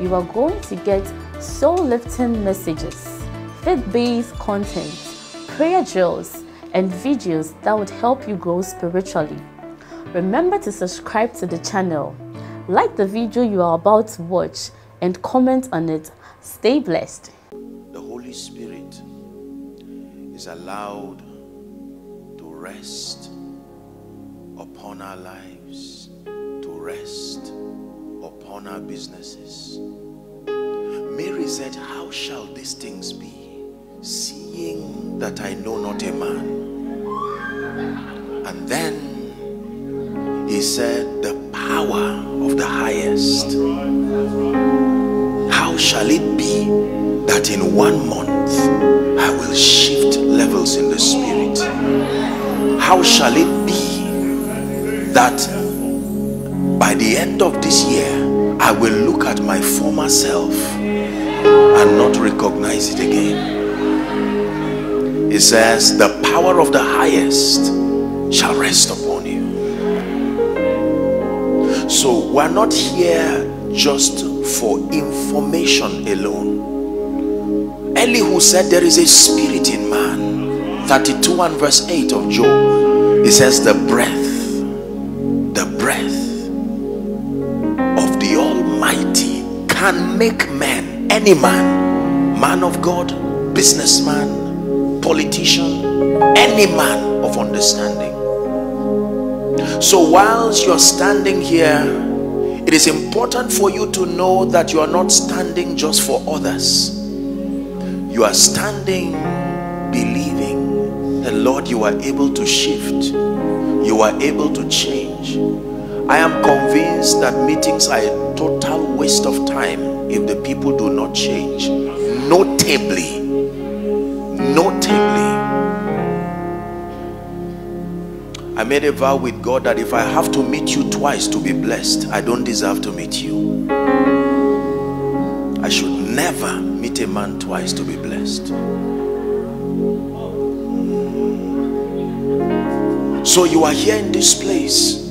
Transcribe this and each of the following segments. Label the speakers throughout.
Speaker 1: you are going to get soul-lifting messages, faith-based content, prayer drills, and videos that would help you grow spiritually. Remember to subscribe to the channel, like the video you are about to watch, and comment on it. Stay blessed.
Speaker 2: The Holy Spirit is allowed to rest upon our lives, to rest upon our businesses. Mary said, How shall these things be? seeing that I know not a man. And then he said, The power of the highest. How shall it be that in one month I will shift levels in the spirit? How shall it be that by the end of this year I will look at my former self and not recognize it again? it says the power of the highest shall rest upon you. So we're not here just for information alone. Elihu said there is a spirit in man. 32 and verse 8 of job. It says the breath the breath can make men any man man of god businessman politician, any man of understanding. So, whilst you're standing here, it is important for you to know that you are not standing just for others. You are standing believing that, Lord, you are able to shift, you are able to change. I am convinced that meetings are a total waste of time if the people do not change. Notably, notably I made a vow with God that if I have to meet you twice to be blessed I don't deserve to meet you I should never meet a man twice to be blessed so you are here in this place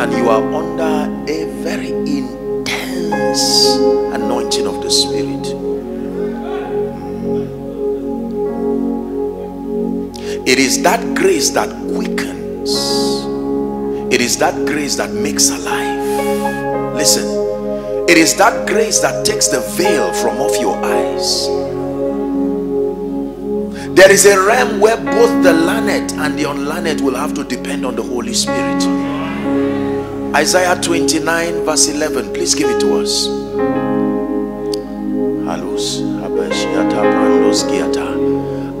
Speaker 2: and you are under a very intense anointing of the spirit It is that grace that quickens. It is that grace that makes alive. Listen, it is that grace that takes the veil from off your eyes. There is a realm where both the learned and the unlearned will have to depend on the Holy Spirit. Isaiah 29 verse 11. Please give it to us.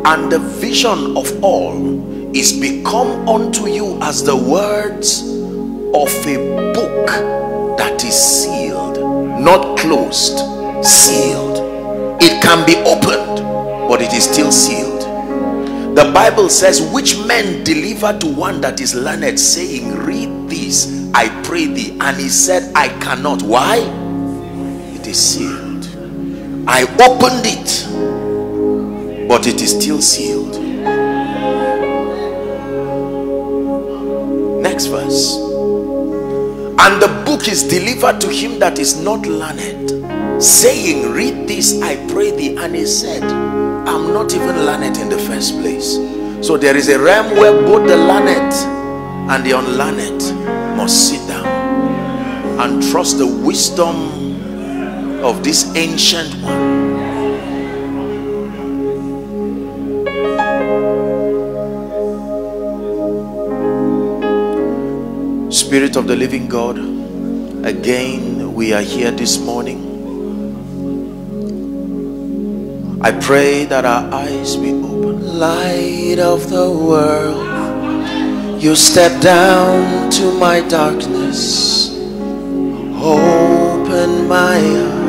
Speaker 2: And the vision of all is become unto you as the words of a book that is sealed not closed sealed it can be opened but it is still sealed the bible says which men deliver to one that is learned saying read this i pray thee and he said i cannot why it is sealed i opened it but it is still sealed. Next verse. And the book is delivered to him that is not learned, saying, Read this, I pray thee. And he said, I'm not even learned in the first place. So there is a realm where both the learned and the unlearned sit down and trust the wisdom of this ancient one Spirit of the living God, again we are here this morning. I pray that our eyes be open. Light of the world, you step down to my darkness. Open my eyes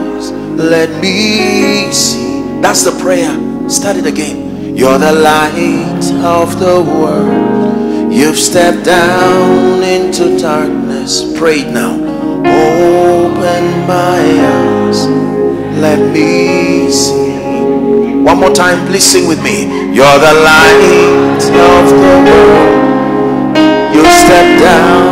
Speaker 2: let me see. That's the prayer. Start it again. You're the light of the world. You've stepped down into darkness. Pray now. Open my eyes. Let me see. One more time, please sing with me. You're the light of the world. Step down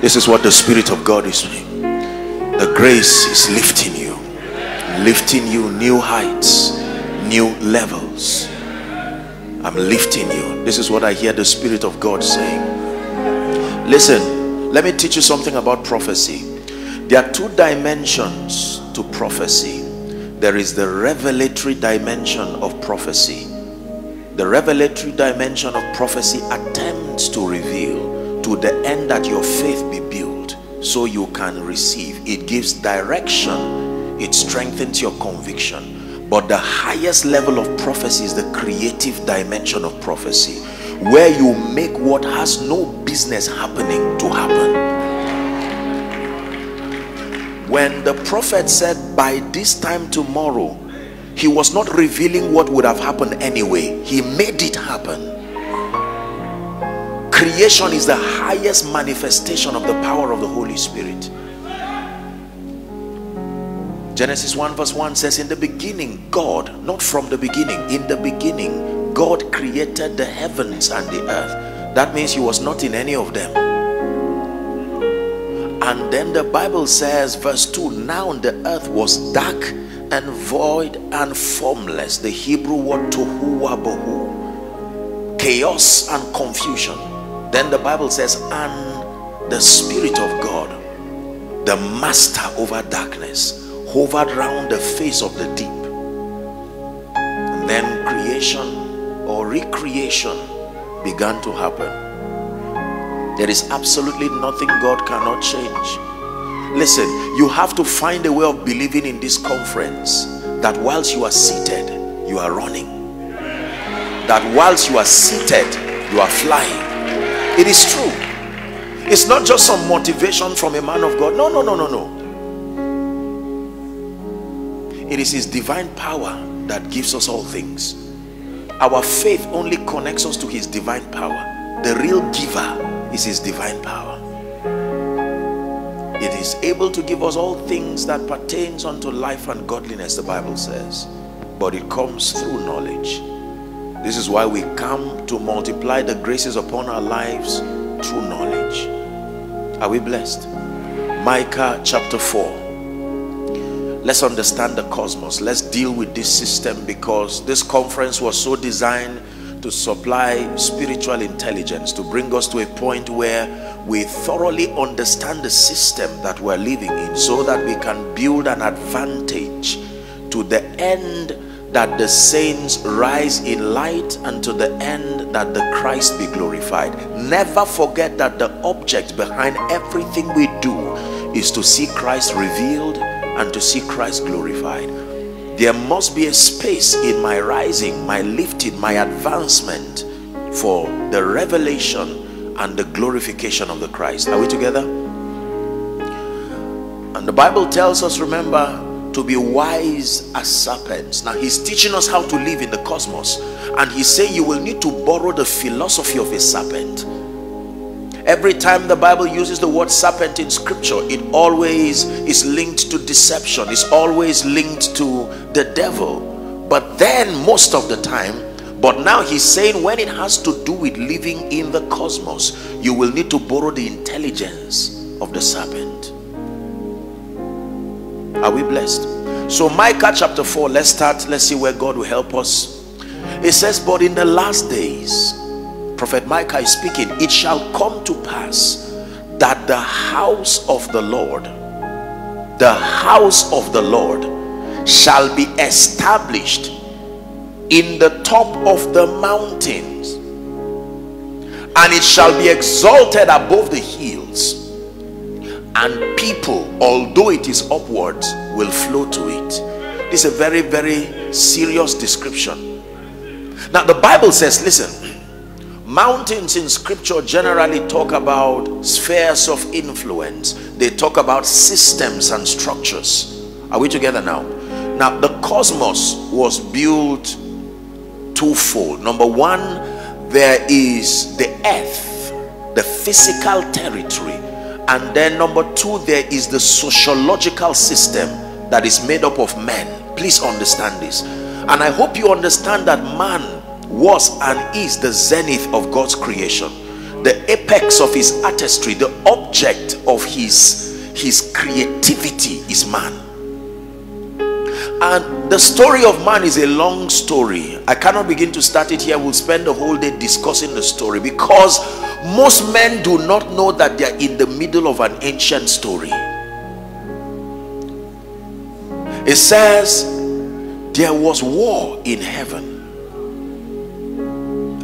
Speaker 2: This is what the Spirit of God is doing. The grace is lifting you, lifting you new heights, new levels. I'm lifting you. This is what I hear the Spirit of God saying. Listen, let me teach you something about prophecy. There are two dimensions to prophecy there is the revelatory dimension of prophecy. The revelatory dimension of prophecy attempts to reveal to the end that your faith so you can receive. It gives direction, it strengthens your conviction. But the highest level of prophecy is the creative dimension of prophecy, where you make what has no business happening to happen. When the prophet said, By this time tomorrow, he was not revealing what would have happened anyway, he made it happen. Creation is the highest manifestation of the power of the Holy Spirit. Genesis 1 verse 1 says, In the beginning, God, not from the beginning, in the beginning, God created the heavens and the earth. That means He was not in any of them. And then the Bible says, verse 2 Now the earth was dark and void and formless. The Hebrew word tohu wabohu, chaos and confusion. Then the Bible says, And the Spirit of God, the master over darkness, hovered round the face of the deep. And then creation or recreation began to happen. There is absolutely nothing God cannot change. Listen, you have to find a way of believing in this conference that whilst you are seated, you are running. That whilst you are seated, you are flying. It is true. It's not just some motivation from a man of God. No, no, no, no, no. It is His divine power that gives us all things. Our faith only connects us to His divine power. The real giver is his divine power it is able to give us all things that pertains unto life and godliness the bible says but it comes through knowledge this is why we come to multiply the graces upon our lives through knowledge. Are we blessed? Micah chapter 4 let's understand the cosmos. Let's deal with this system because this conference was so designed to supply spiritual intelligence to bring us to a point where we thoroughly understand the system that we're living in so that we can build an advantage to the end that the saints rise in light and to the end that the Christ be glorified. Never forget that the object behind everything we do is to see Christ revealed and to see Christ glorified. There must be a space in my rising, my lifting, my advancement for the revelation and the glorification of the Christ. Are we together? And the Bible tells us, remember, to be wise as serpents. Now, he's teaching us how to live in the cosmos, and he's saying you will need to borrow the philosophy of a serpent. Every time the Bible uses the word serpent in scripture, it always is linked to deception, it's always linked to the devil. But then, most of the time, but now he's saying when it has to do with living in the cosmos, you will need to borrow the intelligence of the serpent. Are we blessed? So, Micah chapter 4, let's start. Let's see where God will help us. It says, But in the last days, Prophet Micah is speaking, it shall come to pass that the house of the Lord, the house of the Lord, shall be established in the top of the mountains, and it shall be exalted above the hills and people, although it is upwards, will flow to it. This is a very, very serious description. Now, the Bible says, listen, mountains in scripture generally talk about spheres of influence, they talk about systems and structures. Are we together now? Now, the cosmos was built twofold. Number one, there is the earth, the physical territory and then number two there is the sociological system that is made up of men. Please understand this. And i hope you understand that man was and is the zenith of god's creation. The apex of his artistry the object of his his creativity is man and the story of man is a long story. I cannot begin to start it here. We'll spend the whole day discussing the story because most men do not know that they are in the middle of an ancient story. It says there was war in heaven.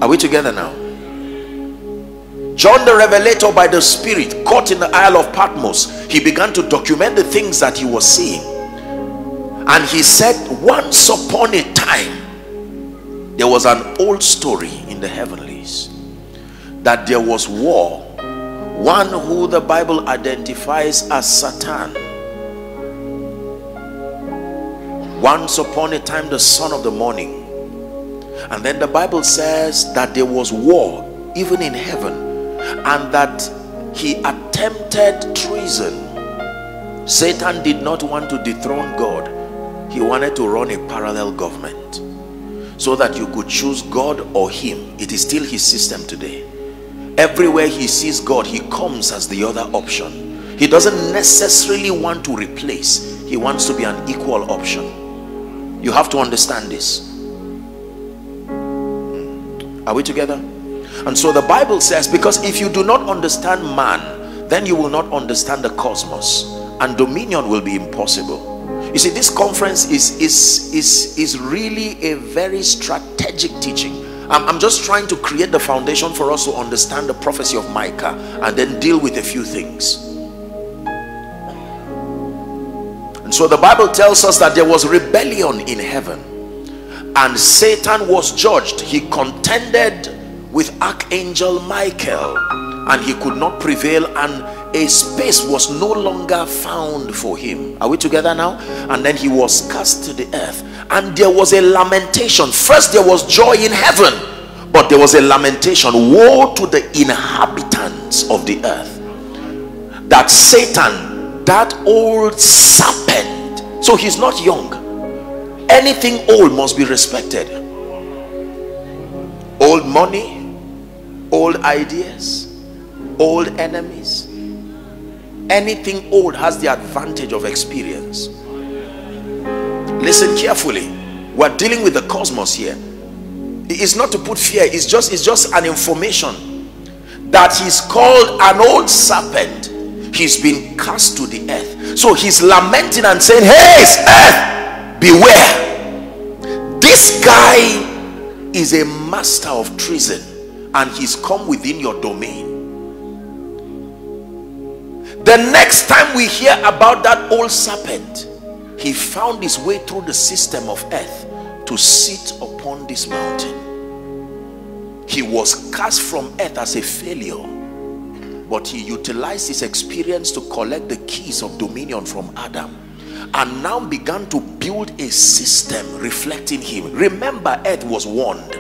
Speaker 2: Are we together now? John the Revelator by the Spirit caught in the Isle of Patmos he began to document the things that he was seeing and he said once upon a time there was an old story in the heavenlies that there was war. One who the bible identifies as satan. Once upon a time the son of the morning. And then the bible says that there was war even in heaven and that he attempted treason. Satan did not want to dethrone god he wanted to run a parallel government so that you could choose god or him. It is still his system today. Everywhere he sees God he comes as the other option. He doesn't necessarily want to replace. He wants to be an equal option. You have to understand this. Hmm. Are we together? And so the Bible says because if you do not understand man then you will not understand the cosmos and dominion will be impossible you see this conference is is is is really a very strategic teaching I'm, I'm just trying to create the foundation for us to understand the prophecy of Micah and then deal with a few things. And so the Bible tells us that there was rebellion in heaven and Satan was judged. He contended with Archangel Michael and he could not prevail and a space was no longer found for him. Are we together now? And then he was cast to the earth. And there was a lamentation. First there was joy in heaven but there was a lamentation. Woe to the inhabitants of the earth. That satan that old serpent. So he's not young. Anything old must be respected. Old money old ideas old enemies anything old has the advantage of experience. Listen carefully. We're dealing with the cosmos here. It's not to put fear. It's just it's just an information that he's called an old serpent. He's been cast to the earth. So he's lamenting and saying hey earth. Beware. This guy is a master of treason and he's come within your domain the next time we hear about that old serpent he found his way through the system of earth to sit upon this mountain. He was cast from earth as a failure, but he utilized his experience to collect the keys of dominion from Adam and now began to build a system reflecting him. Remember, earth was warned.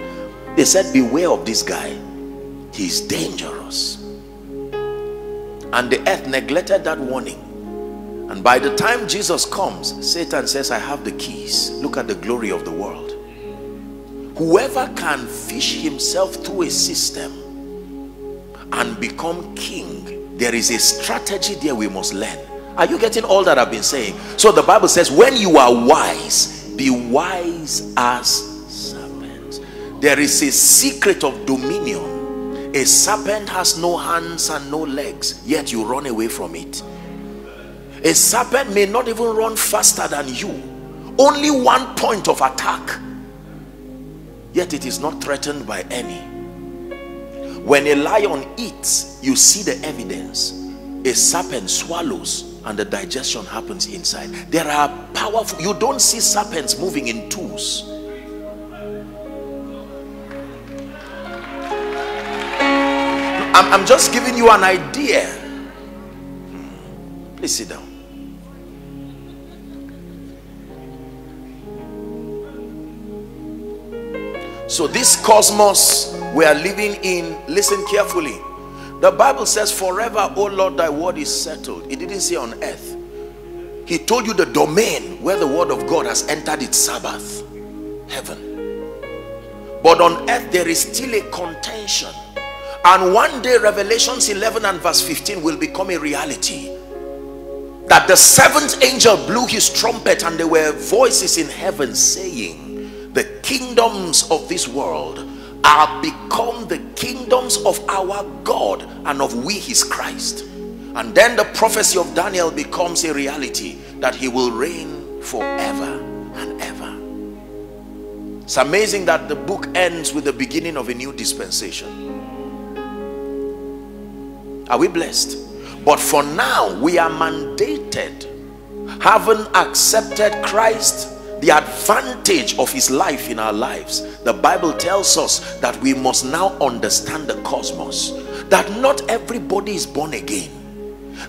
Speaker 2: They said, Beware of this guy, he's dangerous. And the earth neglected that warning. And by the time Jesus comes, Satan says, I have the keys. Look at the glory of the world. Whoever can fish himself through a system and become king, there is a strategy there we must learn. Are you getting all that I've been saying? So the Bible says, when you are wise, be wise as serpents. There is a secret of dominion. A serpent has no hands and no legs, yet you run away from it. A serpent may not even run faster than you. Only one point of attack. Yet it is not threatened by any. When a lion eats, you see the evidence. A serpent swallows and the digestion happens inside. There are powerful, you don't see serpents moving in twos. I'm, I'm just giving you an idea. Hmm. Please sit down. So, this cosmos we are living in, listen carefully the Bible says, Forever, O Lord, thy word is settled. It didn't say on earth. He told you the domain where the word of God has entered its Sabbath heaven. But on earth, there is still a contention. And one day, Revelations 11 and verse 15 will become a reality. That the seventh angel blew his trumpet, and there were voices in heaven saying, The kingdoms of this world are become the kingdoms of our God and of we his Christ. And then the prophecy of Daniel becomes a reality that he will reign forever and ever. It's amazing that the book ends with the beginning of a new dispensation. Are we blessed? But for now, we are mandated, having accepted Christ the advantage of his life in our lives the bible tells us that we must now understand the cosmos that not everybody is born again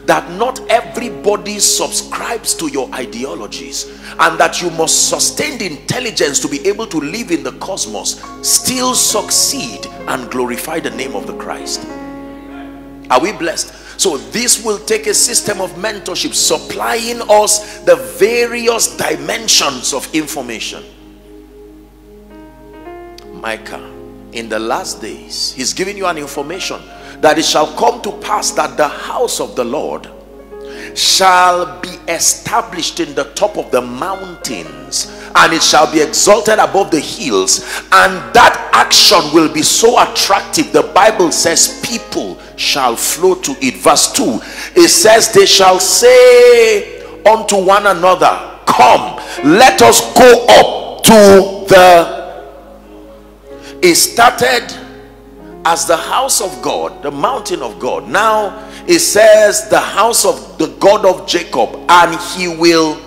Speaker 2: that not everybody subscribes to your ideologies and that you must sustain the intelligence to be able to live in the cosmos still succeed and glorify the name of the christ are we blessed so this will take a system of mentorship supplying us the various dimensions of information. Micah, in the last days, he's giving you an information that it shall come to pass that the house of the Lord shall be established in the top of the mountains and it shall be exalted above the hills and that action will be so attractive the bible says people shall flow to it. Verse 2 it says they shall say unto one another come let us go up to the it started as the house of god the mountain of god. Now it says the house of the god of jacob and he will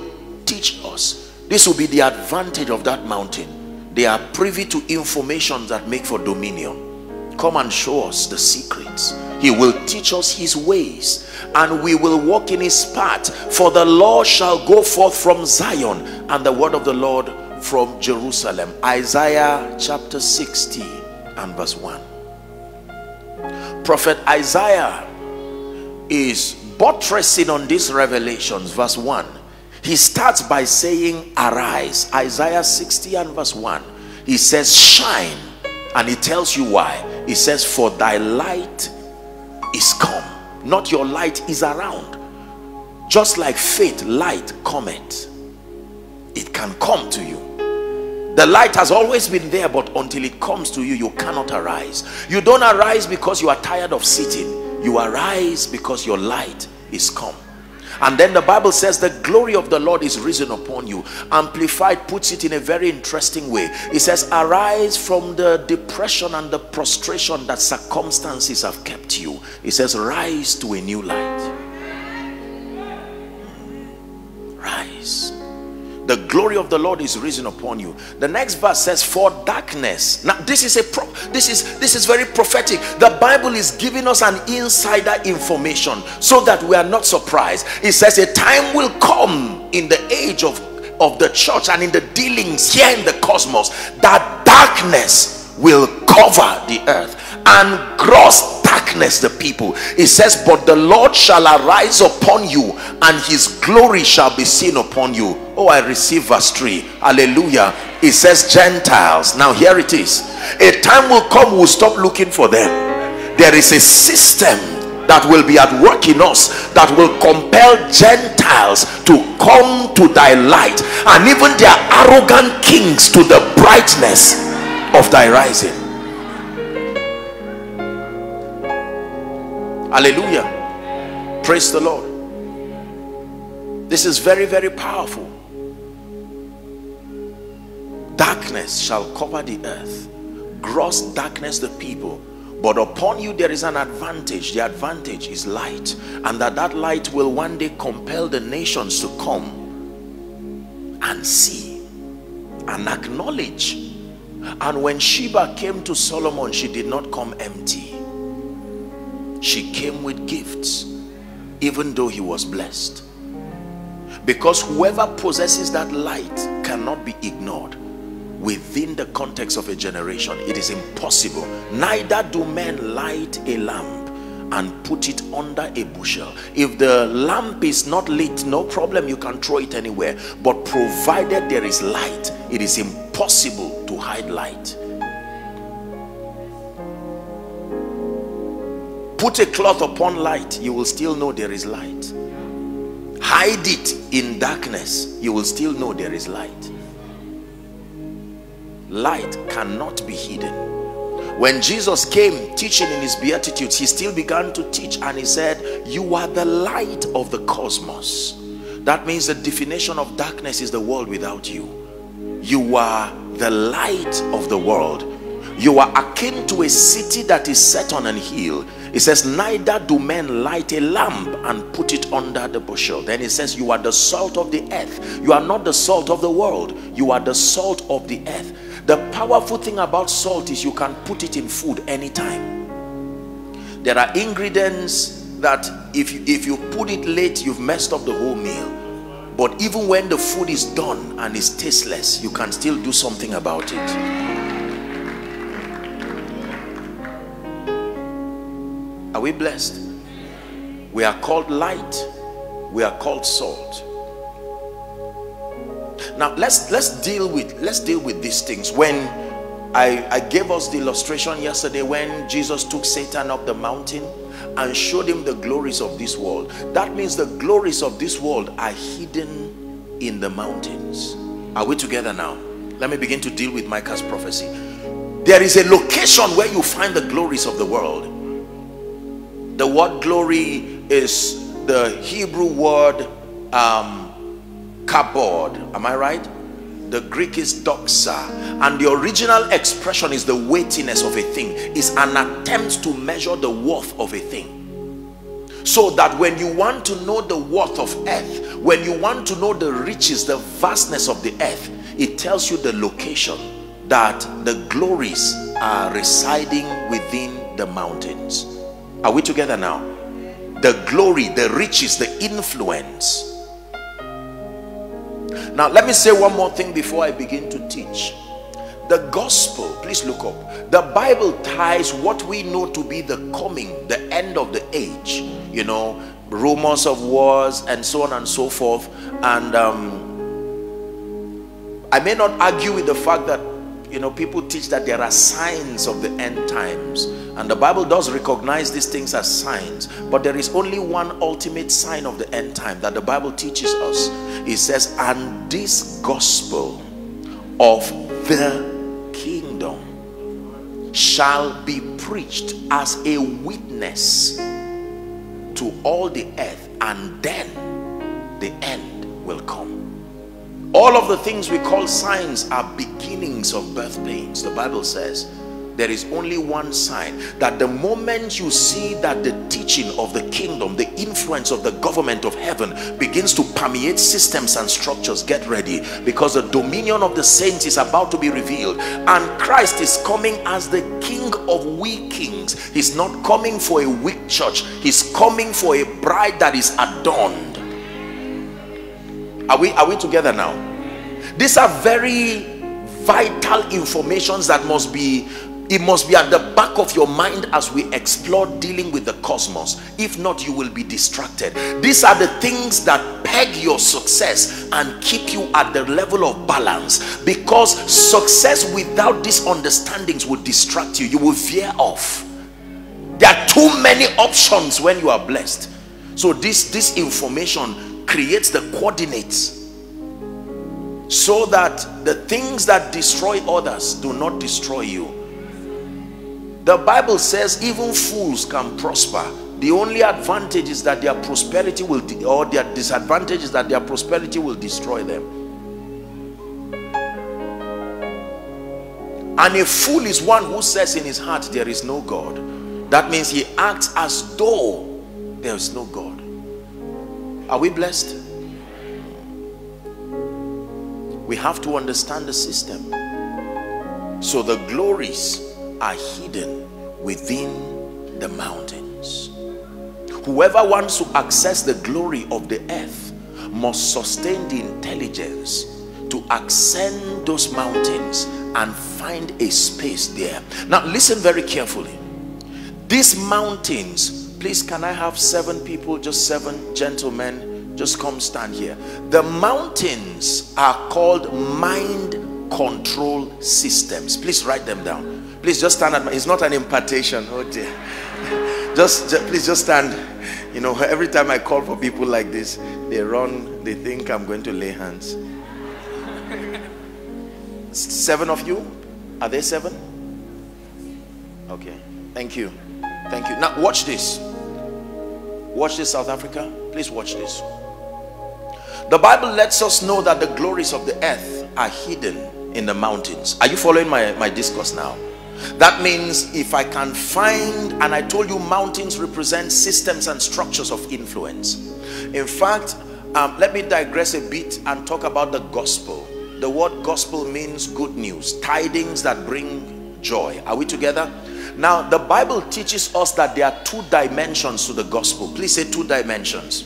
Speaker 2: teach us. This will be the advantage of that mountain. They are privy to information that make for dominion come and show us the secrets. He will teach us his ways and we will walk in his path. For the law shall go forth from zion and the word of the lord from jerusalem. Isaiah chapter 60 and verse 1 prophet isaiah is buttressing on these revelations. Verse 1 he starts by saying arise. Isaiah 60 and verse 1 he says shine and he tells you why. He says for thy light is come. Not your light is around. Just like faith light cometh it can come to you. The light has always been there but until it comes to you you cannot arise. You don't arise because you are tired of sitting. You arise because your light is come and then the bible says the glory of the lord is risen upon you. Amplified puts it in a very interesting way. It says arise from the depression and the prostration that circumstances have kept you. It says rise to a new light. Hmm. Rise the glory of the lord is risen upon you. The next verse says for darkness. Now this is a pro this is this is very prophetic. The bible is giving us an insider information so that we are not surprised. It says a time will come in the age of of the church and in the dealings here in the cosmos that darkness will cover the earth and gross darkness the people. It says but the lord shall arise upon you and his glory shall be seen upon you. Oh i receive verse 3 hallelujah. It says gentiles. Now here it is. A time will come we'll stop looking for them. There is a system that will be at work in us that will compel gentiles to come to thy light and even their arrogant kings to the brightness of thy rising Hallelujah. Praise the Lord. This is very, very powerful. Darkness shall cover the earth, gross darkness the people. But upon you there is an advantage. The advantage is light. And that that light will one day compel the nations to come and see and acknowledge. And when Sheba came to Solomon, she did not come empty she came with gifts even though he was blessed. Because whoever possesses that light cannot be ignored. Within the context of a generation it is impossible. Neither do men light a lamp and put it under a bushel. If the lamp is not lit no problem you can throw it anywhere. But provided there is light it is impossible to hide light put a cloth upon light you will still know there is light. Hide it in darkness you will still know there is light. Light cannot be hidden. When jesus came teaching in his beatitudes he still began to teach and he said you are the light of the cosmos. That means the definition of darkness is the world without you. You are the light of the world. You are akin to a city that is set on an hill it says neither do men light a lamp and put it under the bushel. Then it says you are the salt of the earth. You are not the salt of the world. You are the salt of the earth. The powerful thing about salt is you can put it in food anytime. There are ingredients that if you, if you put it late you've messed up the whole meal. But even when the food is done and is tasteless you can still do something about it Are we blessed? We are called light. We are called salt. Now let's let's deal with let's deal with these things. When I, I gave us the illustration yesterday when Jesus took Satan up the mountain and showed him the glories of this world. That means the glories of this world are hidden in the mountains. Are we together now? Let me begin to deal with Micah's prophecy. There is a location where you find the glories of the world the word glory is the Hebrew word um, kabod. Am I right? The Greek is doxa. And the original expression is the weightiness of a thing. Is an attempt to measure the worth of a thing. So that when you want to know the worth of earth, when you want to know the riches, the vastness of the earth, it tells you the location that the glories are residing within the mountains. Are we together now? The glory, the riches, the influence. Now, let me say one more thing before I begin to teach. The gospel, please look up. The Bible ties what we know to be the coming, the end of the age, you know, rumors of wars and so on and so forth. And um, I may not argue with the fact that you know people teach that there are signs of the end times. And the bible does recognize these things as signs but there is only one ultimate sign of the end time that the bible teaches us. It says and this gospel of the kingdom shall be preached as a witness to all the earth and then the end will come all of the things we call signs are beginnings of birth pains. The bible says there is only one sign that the moment you see that the teaching of the kingdom the influence of the government of heaven begins to permeate systems and structures get ready. Because the dominion of the saints is about to be revealed and christ is coming as the king of weak kings. He's not coming for a weak church. He's coming for a bride that is adorned are we are we together now? These are very vital informations that must be it must be at the back of your mind as we explore dealing with the cosmos. If not you will be distracted. These are the things that peg your success and keep you at the level of balance because success without these understandings will distract you. You will veer off. There are too many options when you are blessed. So this this information creates the coordinates so that the things that destroy others do not destroy you the Bible says even fools can prosper. The only advantage is that their prosperity will, or their disadvantage is that their prosperity will destroy them. And a fool is one who says in his heart there is no God. That means he acts as though there is no God. Are we blessed? We have to understand the system. So the glories are hidden within the mountains. Whoever wants to access the glory of the earth must sustain the intelligence to ascend those mountains and find a space there. Now, listen very carefully. These mountains, please, can I have seven people, just seven gentlemen, just come stand here. The mountains are called mind control systems. Please write them down Please just stand at my, it's not an impartation. Oh dear. Just, just please just stand. You know, every time I call for people like this, they run, they think I'm going to lay hands. Seven of you? Are there seven? Okay. Thank you. Thank you. Now watch this. Watch this, South Africa. Please watch this. The Bible lets us know that the glories of the earth are hidden in the mountains. Are you following my, my discourse now? That means if I can find, and I told you mountains represent systems and structures of influence. In fact, um, let me digress a bit and talk about the gospel. The word gospel means good news, tidings that bring joy. Are we together? Now, the Bible teaches us that there are two dimensions to the gospel. Please say two dimensions.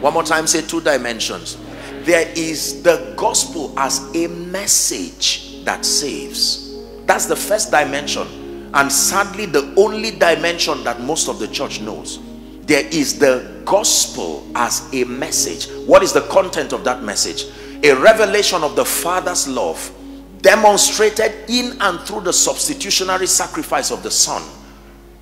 Speaker 2: One more time, say two dimensions. There is the gospel as a message that saves that's the first dimension. And sadly, the only dimension that most of the church knows. There is the gospel as a message. What is the content of that message? A revelation of the Father's love demonstrated in and through the substitutionary sacrifice of the Son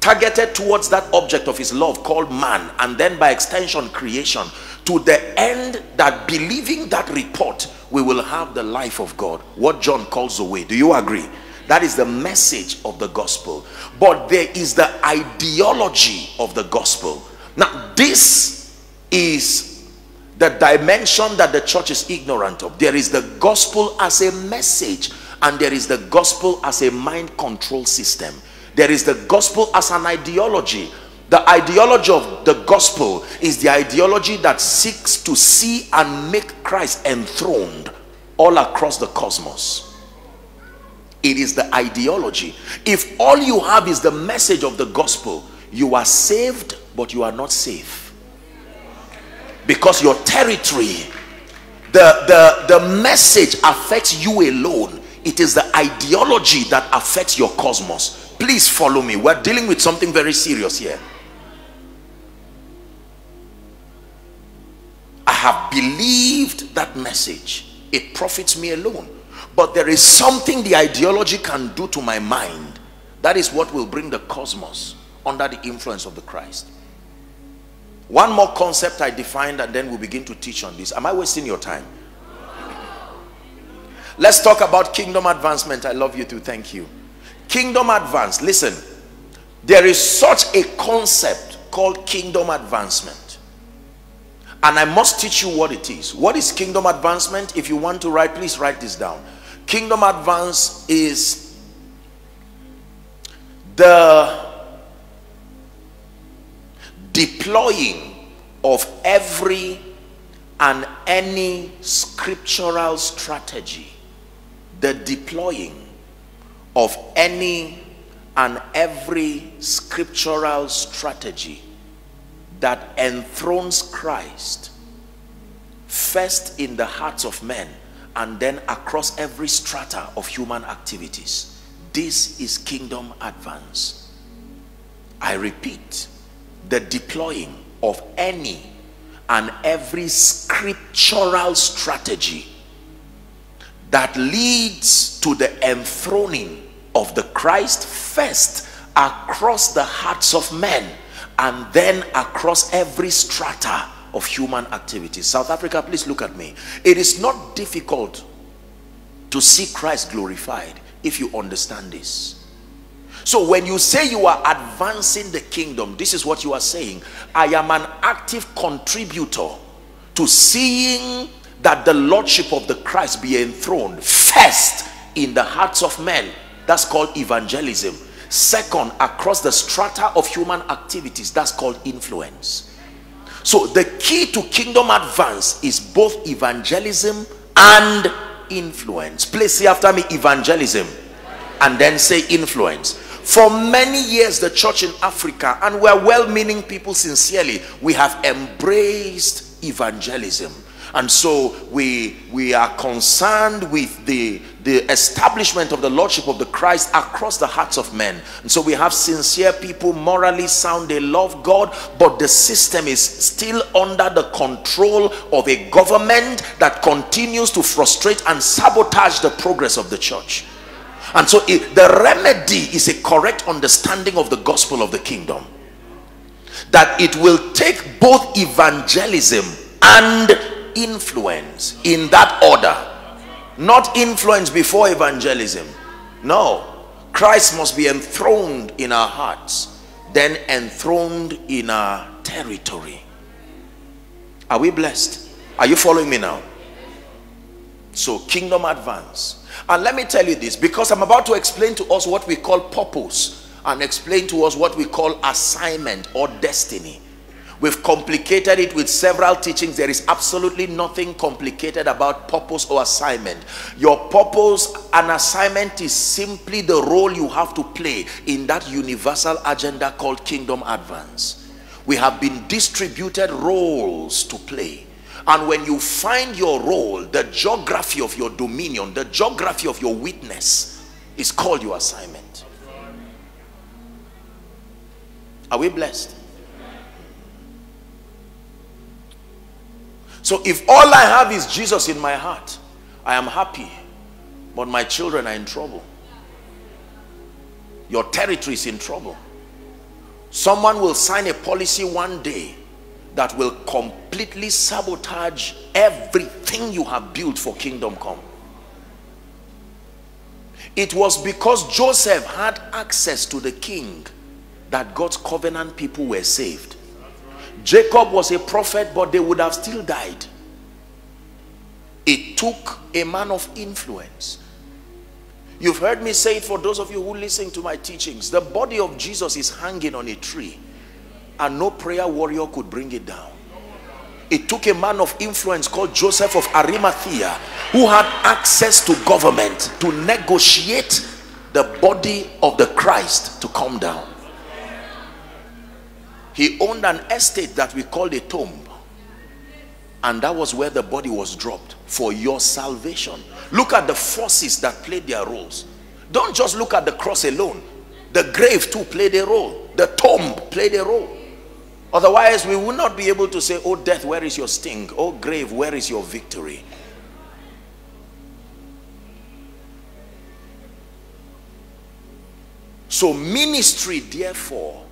Speaker 2: targeted towards that object of his love called man and then by extension creation to the end that believing that report we will have the life of God what John calls the way do you agree that is the message of the gospel. But there is the ideology of the gospel. Now, this is the dimension that the church is ignorant of. There is the gospel as a message, and there is the gospel as a mind control system. There is the gospel as an ideology. The ideology of the gospel is the ideology that seeks to see and make Christ enthroned all across the cosmos it is the ideology if all you have is the message of the gospel you are saved but you are not safe because your territory the the the message affects you alone. It is the ideology that affects your cosmos. Please follow me. We're dealing with something very serious here. I have believed that message. It profits me alone. But there is something the ideology can do to my mind that is what will bring the cosmos under the influence of the Christ one more concept I defined and then we'll begin to teach on this. Am I wasting your time? Let's talk about kingdom advancement. I love you too. Thank you. Kingdom advance. Listen. There is such a concept called kingdom advancement. And I must teach you what it is. What is kingdom advancement? If you want to write please write this down. Kingdom advance is the deploying of every and any scriptural strategy, the deploying of any and every scriptural strategy that enthrones Christ first in the hearts of men and then across every strata of human activities. This is kingdom advance. I repeat, the deploying of any and every scriptural strategy that leads to the enthroning of the Christ first across the hearts of men and then across every strata of human activity. South Africa, please look at me. It is not difficult to see Christ glorified if you understand this. So when you say you are advancing the kingdom, this is what you are saying. I am an active contributor to seeing that the lordship of the Christ be enthroned first in the hearts of men. That's called evangelism. Second, across the strata of human activities. That's called influence. So the key to kingdom advance is both evangelism and influence. Please say after me evangelism and then say influence. For many years, the church in Africa, and we're well meaning people sincerely, we have embraced evangelism. And so we, we are concerned with the, the establishment of the Lordship of the Christ across the hearts of men. And so we have sincere people, morally sound, they love God, but the system is still under the control of a government that continues to frustrate and sabotage the progress of the church. And so it, the remedy is a correct understanding of the gospel of the kingdom. That it will take both evangelism and influence in that order. Not influence before evangelism. No. Christ must be enthroned in our hearts, then enthroned in our territory. Are we blessed? Are you following me now? So, kingdom advance and let me tell you this because I'm about to explain to us what we call purpose and explain to us what we call assignment or destiny. We've complicated it with several teachings. There is absolutely nothing complicated about purpose or assignment. Your purpose and assignment is simply the role you have to play in that universal agenda called kingdom advance. We have been distributed roles to play and when you find your role, the geography of your dominion, the geography of your witness is called your assignment. Are we blessed? So if all I have is Jesus in my heart, I am happy. But my children are in trouble. Your territory is in trouble. Someone will sign a policy one day that will completely sabotage everything you have built for kingdom come. It was because Joseph had access to the king that God's covenant people were saved. Jacob was a prophet, but they would have still died. It took a man of influence. You've heard me say it for those of you who listen to my teachings. The body of Jesus is hanging on a tree and no prayer warrior could bring it down. It took a man of influence called Joseph of Arimathea who had access to government to negotiate the body of the Christ to come down. He owned an estate that we called a tomb. And that was where the body was dropped for your salvation. Look at the forces that played their roles. Don't just look at the cross alone. The grave too played a role. The tomb played a role Otherwise, we will not be able to say, Oh, death, where is your sting? Oh, grave, where is your victory? So, ministry, therefore,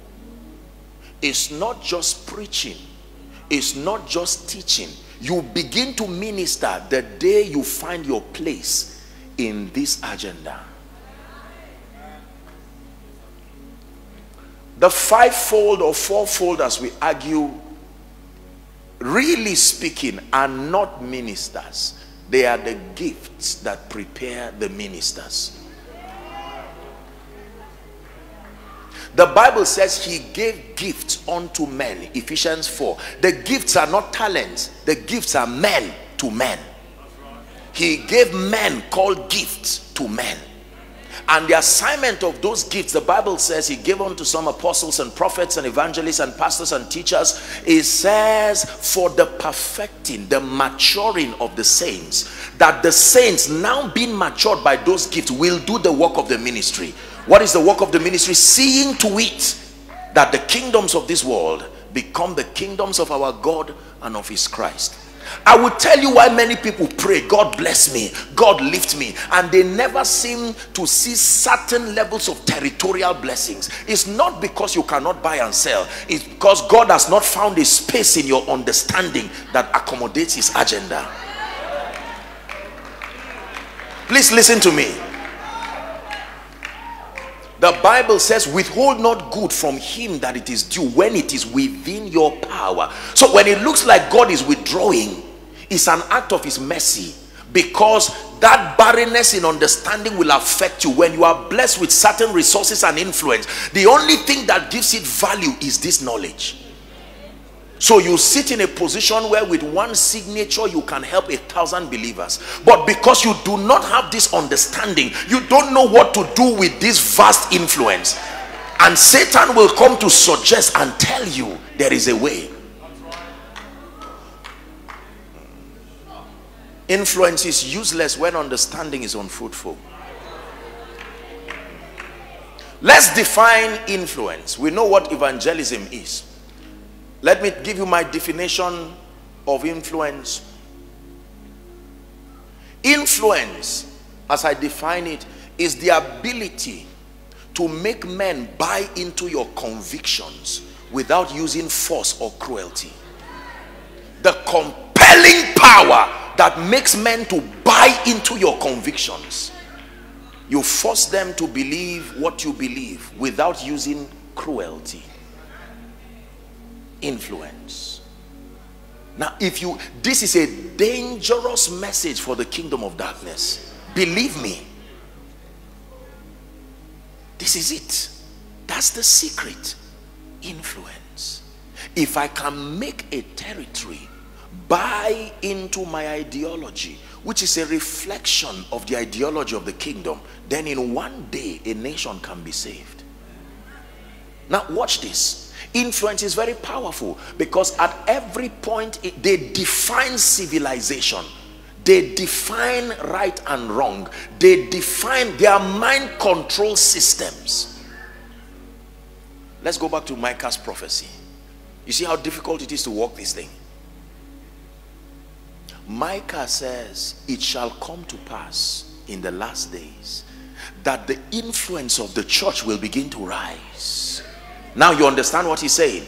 Speaker 2: is not just preaching, it's not just teaching. You begin to minister the day you find your place in this agenda. The fivefold or fourfold, as we argue, really speaking, are not ministers. They are the gifts that prepare the ministers. The Bible says he gave gifts unto men. Ephesians 4. The gifts are not talents, the gifts are men to men. He gave men called gifts to men. And the assignment of those gifts, the Bible says he gave unto some apostles and prophets and evangelists and pastors and teachers. It says for the perfecting, the maturing of the saints, that the saints now being matured by those gifts will do the work of the ministry. What is the work of the ministry? Seeing to it that the kingdoms of this world become the kingdoms of our God and of his Christ. I will tell you why many people pray, God bless me, God lift me, and they never seem to see certain levels of territorial blessings. It's not because you cannot buy and sell, it's because God has not found a space in your understanding that accommodates his agenda. Please listen to me. The Bible says, withhold not good from him that it is due when it is within your power. So when it looks like God is withdrawing, it's an act of his mercy because that barrenness in understanding will affect you when you are blessed with certain resources and influence. The only thing that gives it value is this knowledge. So you sit in a position where with one signature you can help a thousand believers. But because you do not have this understanding, you don't know what to do with this vast influence. And Satan will come to suggest and tell you there is a way. Influence is useless when understanding is unfruitful. Let's define influence. We know what evangelism is. Let me give you my definition of influence. Influence, as I define it, is the ability to make men buy into your convictions without using force or cruelty. The compelling power that makes men to buy into your convictions. You force them to believe what you believe without using cruelty influence. Now if you this is a dangerous message for the kingdom of darkness. Believe me. This is it. That's the secret. Influence. If i can make a territory buy into my ideology which is a reflection of the ideology of the kingdom then in one day a nation can be saved. Now watch this influence is very powerful because at every point it, they define civilization. They define right and wrong. They define their mind control systems. Let's go back to micah's prophecy. You see how difficult it is to walk this thing? Micah says it shall come to pass in the last days that the influence of the church will begin to rise now you understand what he's saying.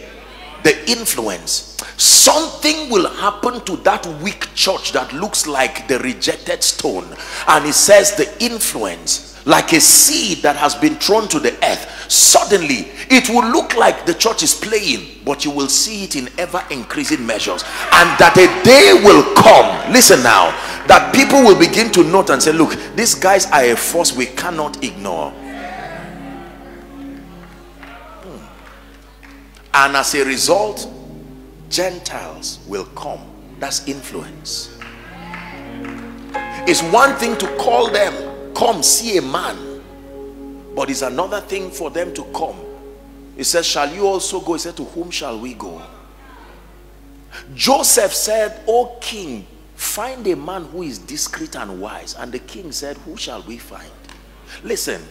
Speaker 2: The influence. Something will happen to that weak church that looks like the rejected stone. And it says the influence like a seed that has been thrown to the earth suddenly it will look like the church is playing but you will see it in ever increasing measures. And that a day will come listen now that people will begin to note and say look these guys are a force we cannot ignore and as a result gentiles will come. That's influence. It's one thing to call them come see a man. But it's another thing for them to come. He says shall you also go? He said to whom shall we go? Joseph said o king find a man who is discreet and wise. And the king said who shall we find? Listen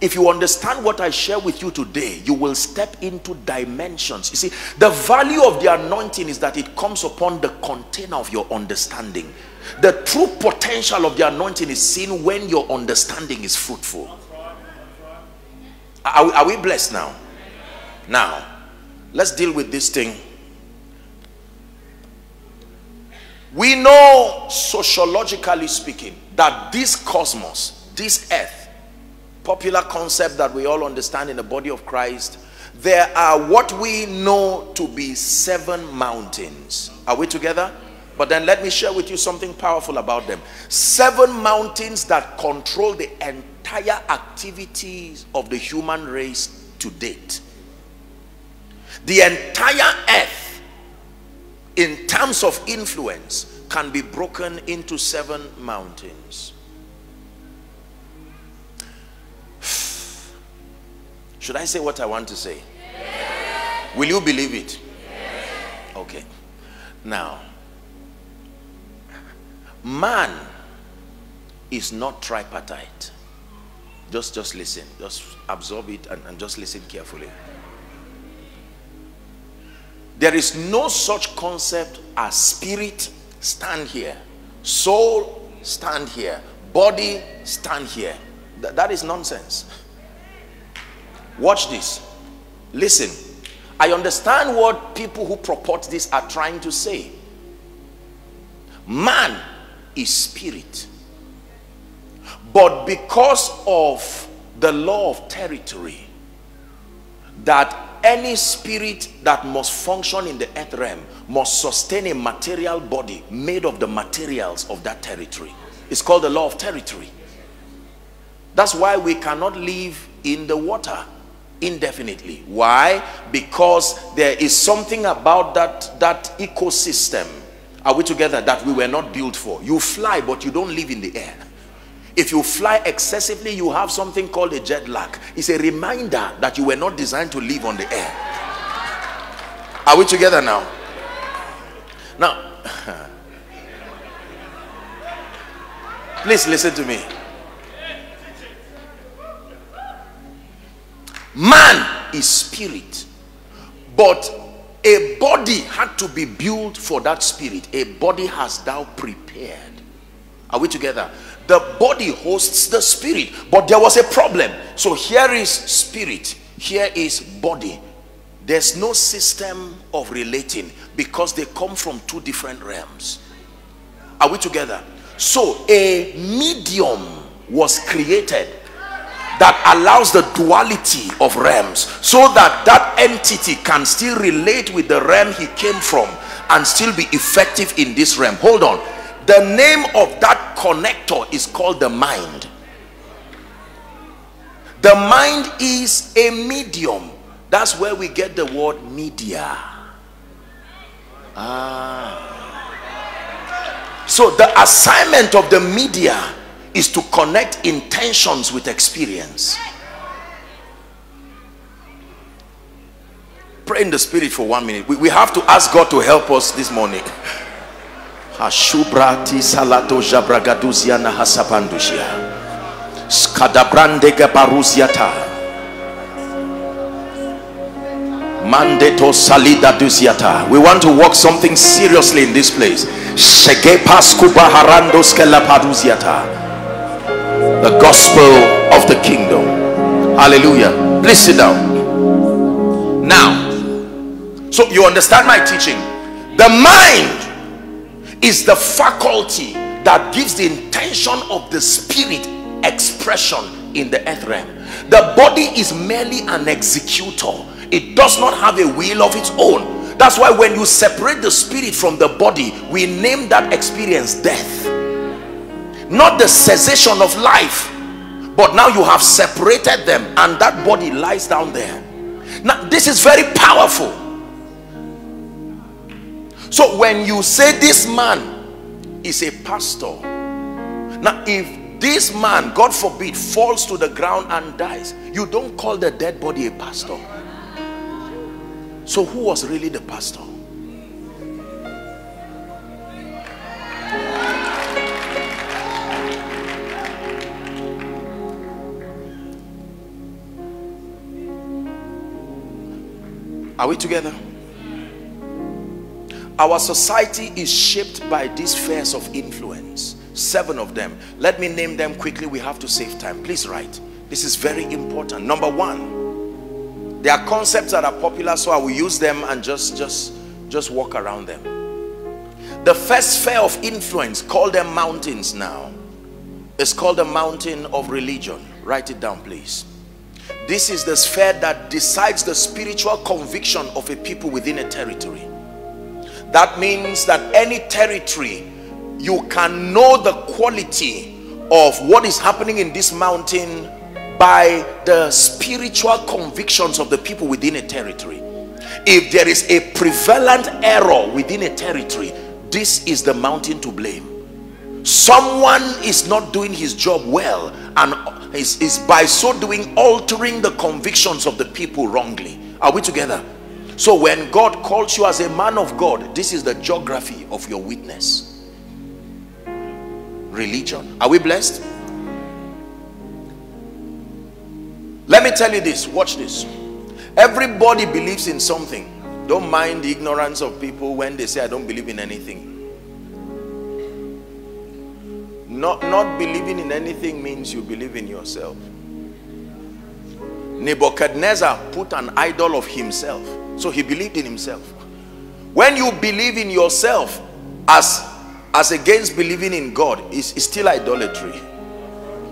Speaker 2: if you understand what I share with you today, you will step into dimensions. You see, the value of the anointing is that it comes upon the container of your understanding. The true potential of the anointing is seen when your understanding is fruitful. Are we, are we blessed now? Now, let's deal with this thing. We know, sociologically speaking, that this cosmos, this earth, popular concept that we all understand in the body of Christ, there are what we know to be seven mountains. Are we together? But then let me share with you something powerful about them. Seven mountains that control the entire activities of the human race to date. The entire earth, in terms of influence, can be broken into seven mountains. Should I say what I want to say? Yes. Will you believe it? Yes. Okay. Now, man is not tripartite. Just, just listen. Just absorb it and, and just listen carefully. There is no such concept as spirit, stand here. Soul, stand here. Body, stand here. Th that is nonsense. Watch this. Listen. I understand what people who purport this are trying to say. Man is spirit. But because of the law of territory, that any spirit that must function in the earth realm must sustain a material body made of the materials of that territory. It's called the law of territory. That's why we cannot live in the water indefinitely. Why? Because there is something about that, that ecosystem. Are we together? That we were not built for. You fly, but you don't live in the air. If you fly excessively, you have something called a jet lag. It's a reminder that you were not designed to live on the air. Are we together now? Now, please listen to me. Man is spirit, but a body had to be built for that spirit. A body has thou prepared. Are we together? the body hosts the spirit but there was a problem so here is spirit here is body there's no system of relating because they come from two different realms are we together so a medium was created that allows the duality of realms so that that entity can still relate with the realm he came from and still be effective in this realm. Hold on. The name of that connector is called the mind. The mind is a medium. That's where we get the word media. Ah. So the assignment of the media is to connect intentions with experience pray in the spirit for one minute we, we have to ask god to help us this morning Ashubrati salato hasapandushia. Skadabrande gabaruziata. Mandeto salida duziata. We want to work something seriously in this place. Shege paskuba harando skelapaduziata. The gospel of the kingdom. Hallelujah. Please sit down. Now, so you understand my teaching. The mind is the faculty that gives the intention of the spirit expression in the earth realm the body is merely an executor it does not have a will of its own that's why when you separate the spirit from the body we name that experience death not the cessation of life but now you have separated them and that body lies down there. Now this is very powerful. So when you say this man is a pastor now if this man god forbid falls to the ground and dies you don't call the dead body a pastor. So who was really the pastor are we together? Our society is shaped by these spheres of influence. Seven of them. Let me name them quickly. We have to save time. Please write. This is very important. Number one there are concepts that are popular so i will use them and just just just walk around them. The first sphere of influence call them mountains now. It's called the mountain of religion. Write it down please this is the sphere that decides the spiritual conviction of a people within a territory that means that any territory you can know the quality of what is happening in this mountain by the spiritual convictions of the people within a territory. If there is a prevalent error within a territory, this is the mountain to blame. Someone is not doing his job well and is, is by so doing altering the convictions of the people wrongly. Are we together? So when God calls you as a man of God, this is the geography of your witness. Religion. Are we blessed? Let me tell you this. Watch this. Everybody believes in something. Don't mind the ignorance of people when they say, I don't believe in anything. Not, not believing in anything means you believe in yourself. Nebuchadnezzar put an idol of himself. So he believed in himself. When you believe in yourself as, as against believing in God, is still idolatry.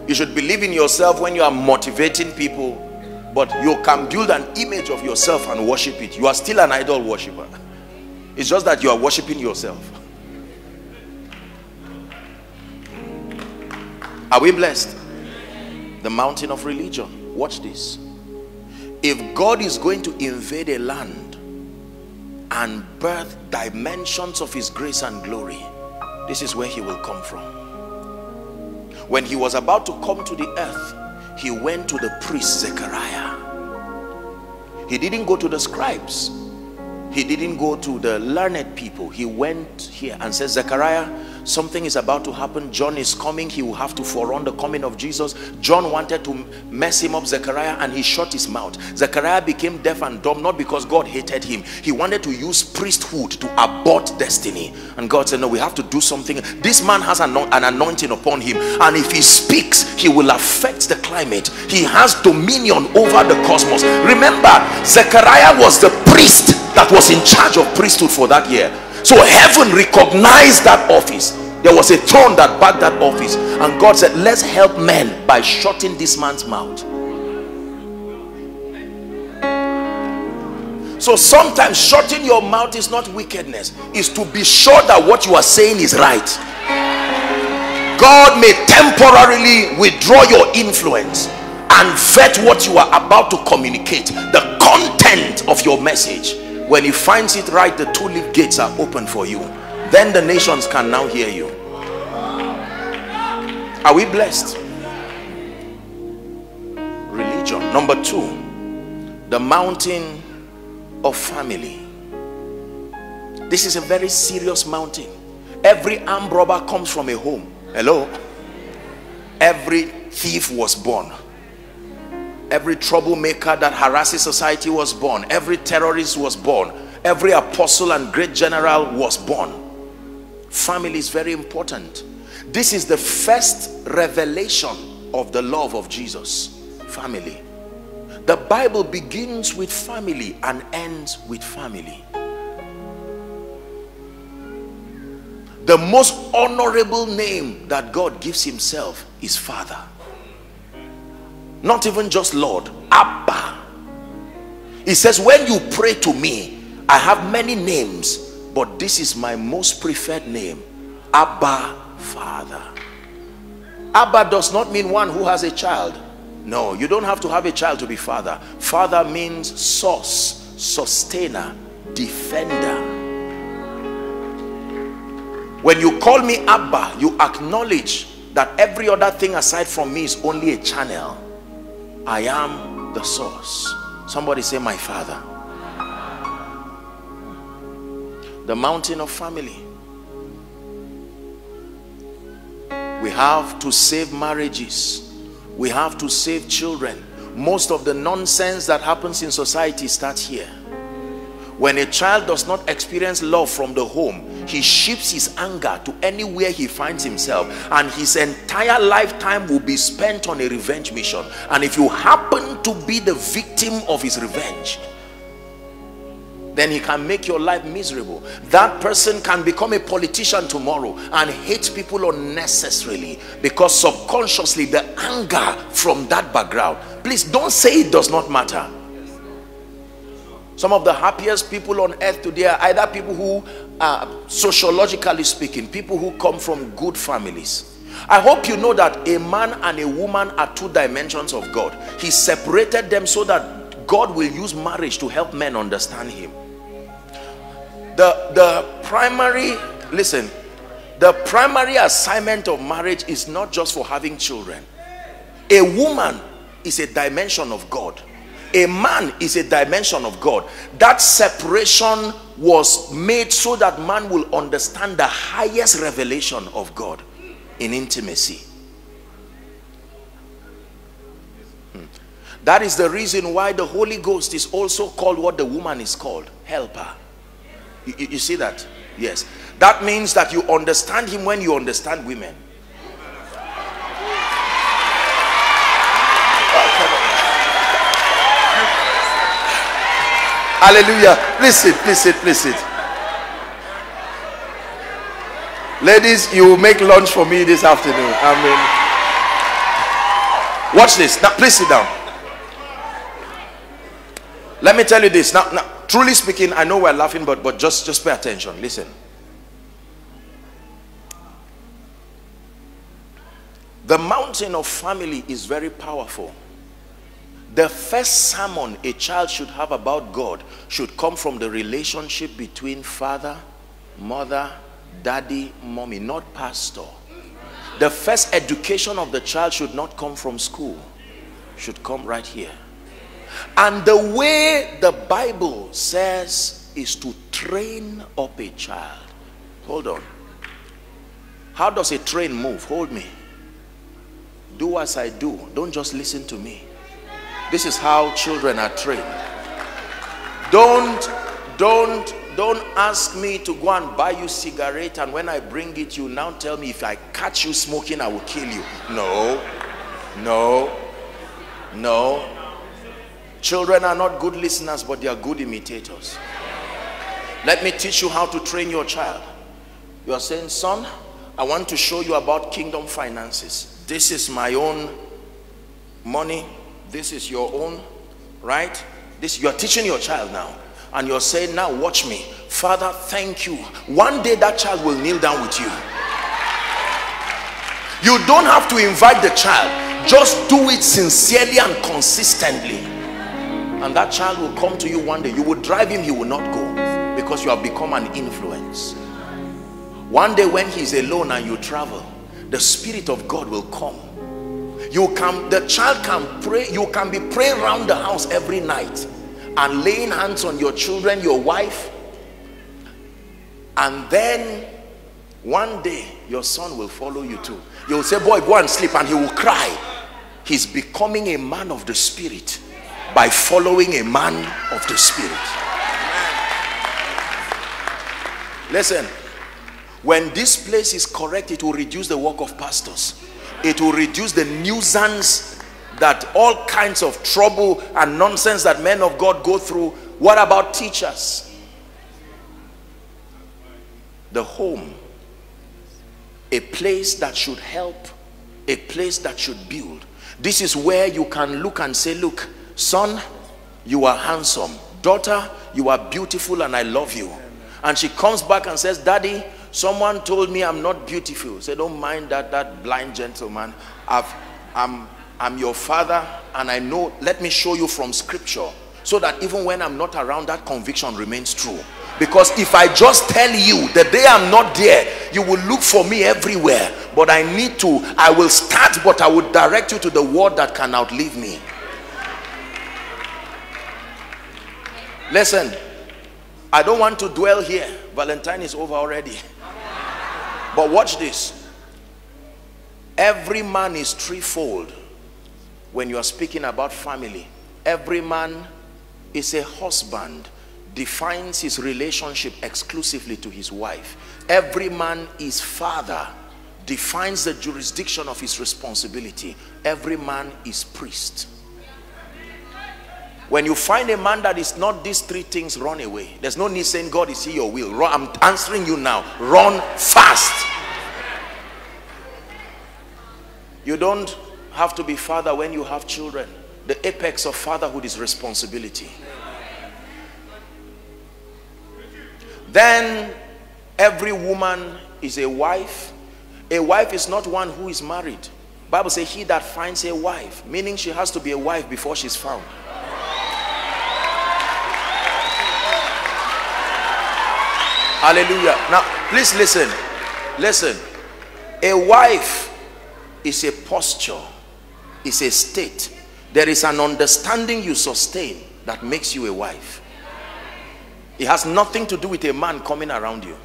Speaker 2: You should believe in yourself when you are motivating people, but you can build an image of yourself and worship it. You are still an idol worshiper. It's just that you are worshiping yourself. Are we blessed? The mountain of religion. Watch this. If God is going to invade a land and birth dimensions of his grace and glory, this is where he will come from when he was about to come to the earth he went to the priest Zechariah he didn't go to the scribes he didn't go to the learned people he went here and said Zechariah something is about to happen. John is coming. He will have to forerun the coming of jesus. John wanted to mess him up zechariah and he shut his mouth. Zechariah became deaf and dumb not because god hated him. He wanted to use priesthood to abort destiny. And god said no we have to do something. This man has an, an anointing upon him. And if he speaks he will affect the climate. He has dominion over the cosmos. Remember zechariah was the priest that was in charge of priesthood for that year so heaven recognized that office. There was a throne that backed that office. And God said, let's help men by shutting this man's mouth. So sometimes shutting your mouth is not wickedness. Is to be sure that what you are saying is right. God may temporarily withdraw your influence and vet what you are about to communicate. The content of your message when he finds it right the two leaf gates are open for you. Then the nations can now hear you. Are we blessed? Religion. Number two the mountain of family. This is a very serious mountain. Every armed robber comes from a home. Hello? Every thief was born every troublemaker that harasses society was born. Every terrorist was born. Every apostle and great general was born. Family is very important. This is the first revelation of the love of jesus. Family. The bible begins with family and ends with family. The most honorable name that god gives himself is father not even just Lord, Abba. He says, when you pray to me, I have many names, but this is my most preferred name, Abba Father. Abba does not mean one who has a child. No, you don't have to have a child to be father. Father means source, sustainer, defender. When you call me Abba, you acknowledge that every other thing aside from me is only a channel I am the source. Somebody say, My Father. The mountain of family. We have to save marriages. We have to save children. Most of the nonsense that happens in society starts here. When a child does not experience love from the home, he shifts his anger to anywhere he finds himself and his entire lifetime will be spent on a revenge mission. And if you happen to be the victim of his revenge then he can make your life miserable. That person can become a politician tomorrow and hate people unnecessarily because subconsciously the anger from that background. Please don't say it does not matter some of the happiest people on earth today are either people who are sociologically speaking, people who come from good families. I hope you know that a man and a woman are two dimensions of God. He separated them so that God will use marriage to help men understand him. The, the primary, listen, the primary assignment of marriage is not just for having children. A woman is a dimension of God. A man is a dimension of God. That separation was made so that man will understand the highest revelation of God in intimacy. Hmm. That is the reason why the Holy Ghost is also called what the woman is called helper. You, you, you see that? Yes. That means that you understand him when you understand women. Hallelujah. Please sit, please sit, please sit. Ladies, you will make lunch for me this afternoon. Amen. Watch this. Now, please sit down. Let me tell you this. Now, now, truly speaking, I know we're laughing, but, but just, just pay attention. Listen. The mountain of family is very powerful. The first sermon a child should have about God should come from the relationship between father, mother, daddy, mommy, not pastor. The first education of the child should not come from school, should come right here. And the way the Bible says is to train up a child. Hold on. How does a train move? Hold me. Do as I do. Don't just listen to me. This is how children are trained. Don't, don't, don't ask me to go and buy you cigarette and when I bring it, you now tell me if I catch you smoking, I will kill you. No, no, no. Children are not good listeners, but they are good imitators. Let me teach you how to train your child. You are saying, son, I want to show you about kingdom finances. This is my own money this is your own right? This you're teaching your child now. And you're saying now watch me. Father thank you. One day that child will kneel down with you. You don't have to invite the child. Just do it sincerely and consistently. And that child will come to you one day. You will drive him he will not go because you have become an influence. One day when he's alone and you travel the spirit of god will come you can the child can pray you can be praying around the house every night and laying hands on your children your wife. And then one day your son will follow you too. You'll say boy go and sleep and he will cry. He's becoming a man of the spirit by following a man of the spirit. Listen when this place is correct it will reduce the work of pastors it will reduce the nuisance that all kinds of trouble and nonsense that men of God go through. What about teachers? The home, a place that should help, a place that should build. This is where you can look and say, look, son, you are handsome. Daughter, you are beautiful and I love you. And she comes back and says, daddy, Someone told me I'm not beautiful. Say, don't mind that, that blind gentleman. I've, I'm, I'm your father and I know, let me show you from scripture so that even when I'm not around, that conviction remains true. Because if I just tell you the day I'm not there, you will look for me everywhere. But I need to, I will start, but I will direct you to the word that can outlive me. Listen, I don't want to dwell here. Valentine is over already. But watch this. Every man is threefold when you are speaking about family. Every man is a husband, defines his relationship exclusively to his wife. Every man is father, defines the jurisdiction of his responsibility. Every man is priest. When you find a man that is not these three things, run away. There's no need saying, God, is he your will? Run, I'm answering you now. Run fast. You don't have to be father when you have children. The apex of fatherhood is responsibility. Then every woman is a wife. A wife is not one who is married. Bible says he that finds a wife, meaning she has to be a wife before she's found. Hallelujah. Now, please listen. Listen. A wife is a posture, is a state. There is an understanding you sustain that makes you a wife. It has nothing to do with a man coming around you.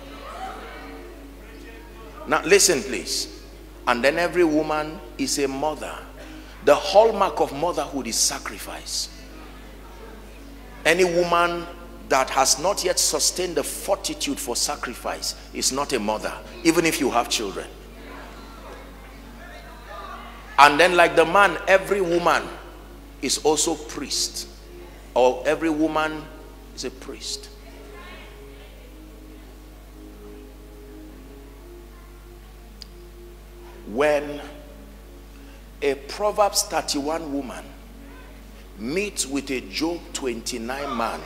Speaker 2: Now, listen, please. And then every woman is a mother. The hallmark of motherhood is sacrifice. Any woman that has not yet sustained the fortitude for sacrifice is not a mother, even if you have children. And then, like the man, every woman is also priest, or every woman is a priest. When a Proverbs 31 woman meets with a Job 29 man,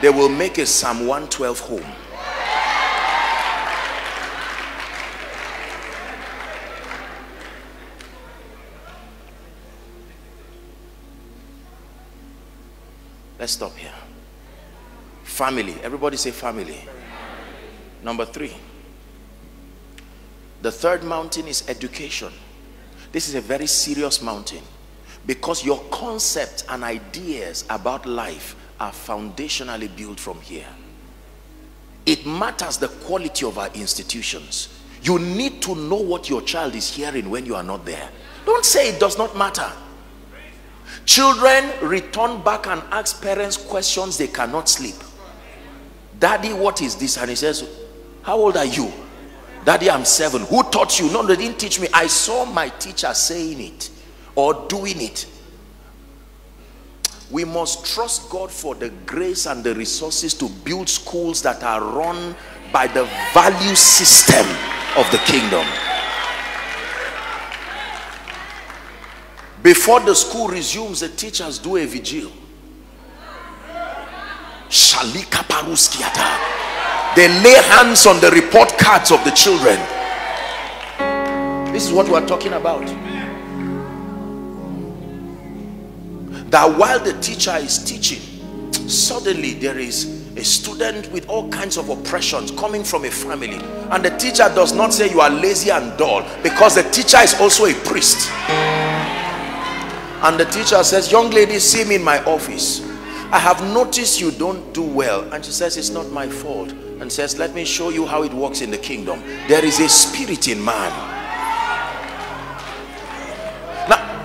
Speaker 2: they will make a Psalm 112 home. Let's stop here. Family. Everybody say family. Number three. The third mountain is education. This is a very serious mountain because your concepts and ideas about life are foundationally built from here. It matters the quality of our institutions. You need to know what your child is hearing when you are not there. Don't say it does not matter. Children return back and ask parents questions they cannot sleep. Daddy, what is this? And he says, How old are you? Daddy, I'm seven. Who taught you? No, they didn't teach me. I saw my teacher saying it or doing it. We must trust God for the grace and the resources to build schools that are run by the value system of the kingdom. Before the school resumes, the teachers do a vigil. Shalika. They lay hands on the report cards of the children. This is what we are talking about. That while the teacher is teaching, suddenly there is a student with all kinds of oppressions coming from a family. And the teacher does not say you are lazy and dull because the teacher is also a priest. And the teacher says young lady see me in my office. I have noticed you don't do well. And she says it's not my fault. And says, Let me show you how it works in the kingdom. There is a spirit in man.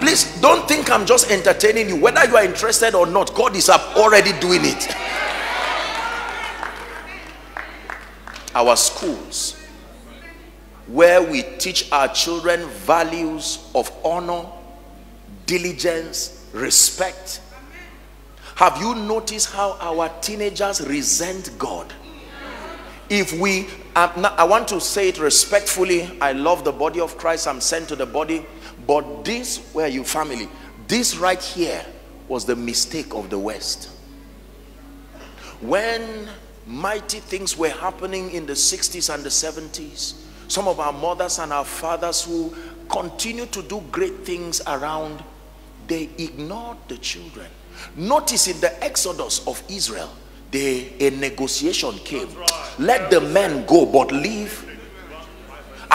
Speaker 2: Please don't think I'm just entertaining you. Whether you are interested or not, God is up already doing it. Our schools, where we teach our children values of honor, diligence, respect. Have you noticed how our teenagers resent God? if we i want to say it respectfully i love the body of christ i'm sent to the body but this where you family this right here was the mistake of the west when mighty things were happening in the 60s and the 70s some of our mothers and our fathers who continue to do great things around they ignored the children notice in the exodus of israel they, a negotiation came. Let the men go, but leave.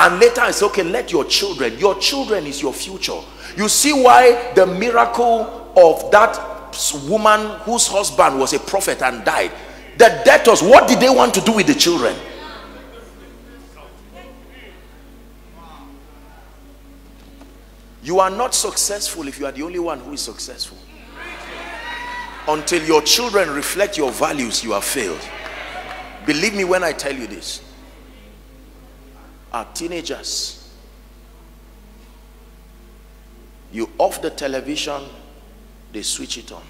Speaker 2: And later it's okay, let your children, your children is your future. You see why the miracle of that woman whose husband was a prophet and died. The debtors, what did they want to do with the children? You are not successful if you are the only one who is successful until your children reflect your values you have failed believe me when i tell you this our teenagers. You off the television they switch it on.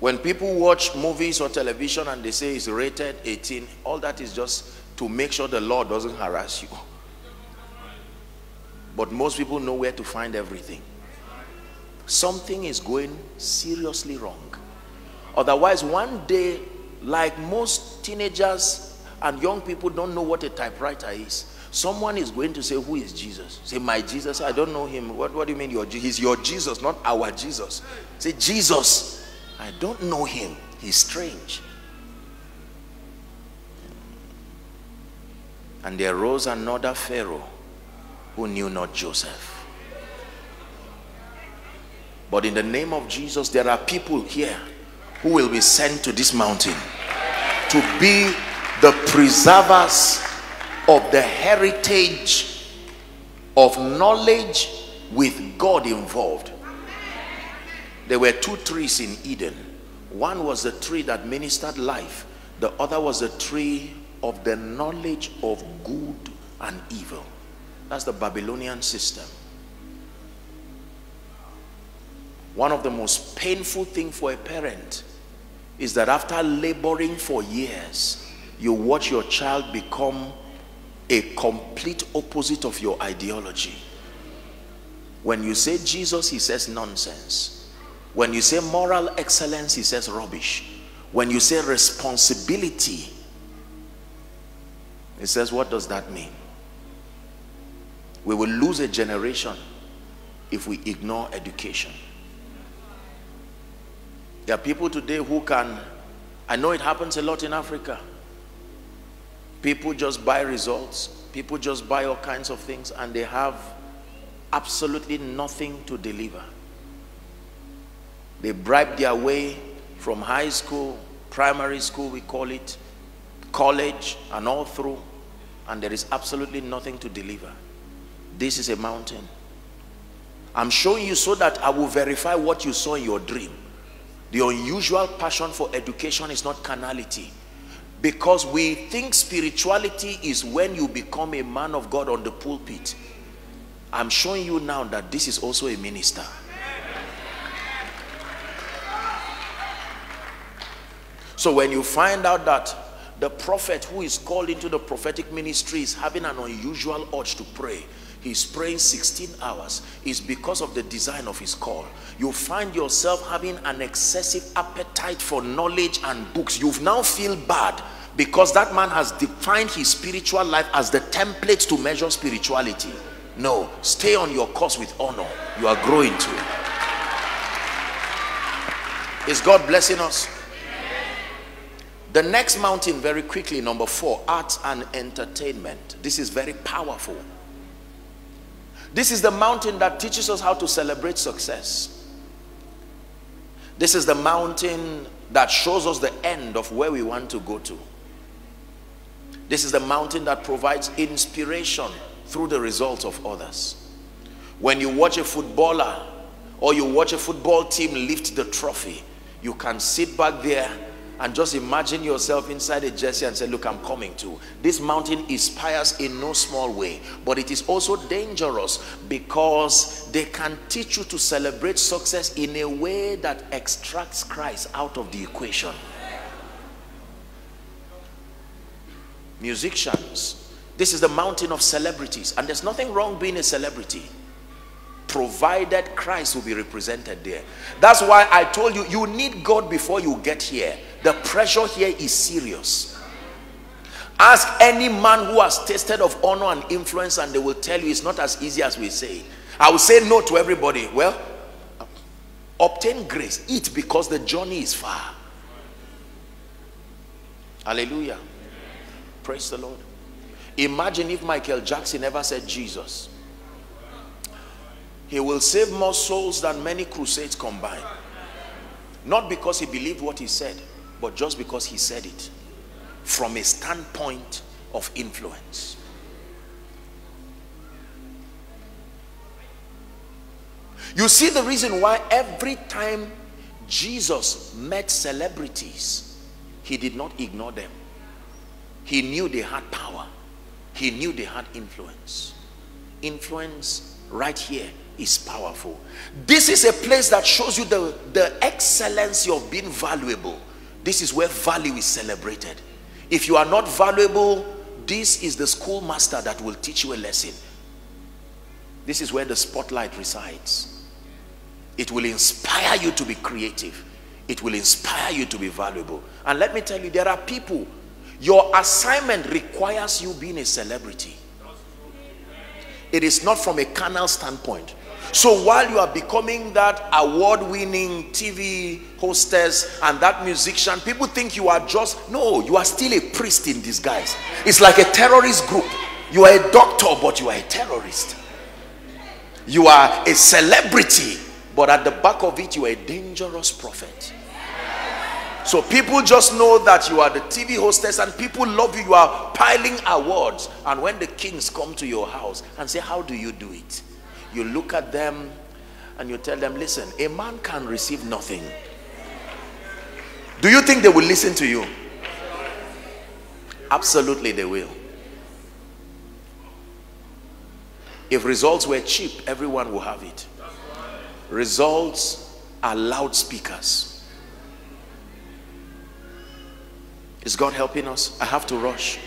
Speaker 2: When people watch movies or television and they say it's rated 18 all that is just to make sure the law doesn't harass you. But most people know where to find everything. Something is going seriously wrong. Otherwise, one day, like most teenagers and young people don't know what a typewriter is, someone is going to say, Who is Jesus? Say, My Jesus, I don't know him. What, what do you mean? Your, he's your Jesus, not our Jesus. Say, Jesus, I don't know him. He's strange. And there rose another Pharaoh who knew not Joseph. But in the name of Jesus, there are people here who will be sent to this mountain to be the preservers of the heritage of knowledge with God involved. There were two trees in Eden. One was the tree that ministered life. The other was the tree of the knowledge of good and evil. That's the Babylonian system. One of the most painful thing for a parent is that after laboring for years, you watch your child become a complete opposite of your ideology. When you say Jesus, he says nonsense. When you say moral excellence, he says rubbish. When you say responsibility, he says, what does that mean? We will lose a generation if we ignore education. There are people today who can, I know it happens a lot in Africa. People just buy results. People just buy all kinds of things and they have absolutely nothing to deliver. They bribe their way from high school, primary school, we call it, college, and all through, and there is absolutely nothing to deliver. This is a mountain. I'm showing you so that I will verify what you saw in your dream. The unusual passion for education is not carnality because we think spirituality is when you become a man of God on the pulpit. I'm showing you now that this is also a minister. So when you find out that the prophet who is called into the prophetic ministry is having an unusual urge to pray, he's praying 16 hours, is because of the design of his call. You find yourself having an excessive appetite for knowledge and books. you've now feel bad because that man has defined his spiritual life as the template to measure spirituality. No, stay on your course with honor. You are growing too. Is God blessing us? The next mountain, very quickly, number four, arts and entertainment. This is very powerful. This is the mountain that teaches us how to celebrate success. This is the mountain that shows us the end of where we want to go to. This is the mountain that provides inspiration through the results of others. When you watch a footballer or you watch a football team lift the trophy, you can sit back there and just imagine yourself inside a jersey and say, look, I'm coming to. This mountain inspires in no small way, but it is also dangerous because they can teach you to celebrate success in a way that extracts Christ out of the equation. Musicians, this is the mountain of celebrities, and there's nothing wrong being a celebrity provided Christ will be represented there. That's why I told you, you need God before you get here. The pressure here is serious. Ask any man who has tasted of honor and influence and they will tell you it's not as easy as we say. I will say no to everybody. Well, obtain grace. Eat because the journey is far. Hallelujah. Praise the Lord. Imagine if Michael Jackson ever said Jesus. He will save more souls than many crusades combined. Not because he believed what he said, but just because he said it from a standpoint of influence. You see the reason why every time Jesus met celebrities, he did not ignore them. He knew they had power. He knew they had influence. Influence right here is powerful. This is a place that shows you the, the excellency of being valuable. This is where value is celebrated. If you are not valuable, this is the schoolmaster that will teach you a lesson. This is where the spotlight resides. It will inspire you to be creative. It will inspire you to be valuable. And let me tell you, there are people, Your assignment requires you being a celebrity. It is not from a carnal standpoint. So while you are becoming that award winning TV hostess and that musician, people think you are just, no, you are still a priest in disguise. It's like a terrorist group. You are a doctor, but you are a terrorist. You are a celebrity, but at the back of it, you are a dangerous prophet. So people just know that you are the TV hostess and people love you. You are piling awards. And when the kings come to your house and say, How do you do it? You look at them and you tell them, Listen, a man can receive nothing. Do you think they will listen to you? Absolutely, they will. If results were cheap, everyone will have it. Results are loudspeakers. Is God helping us? I have to rush.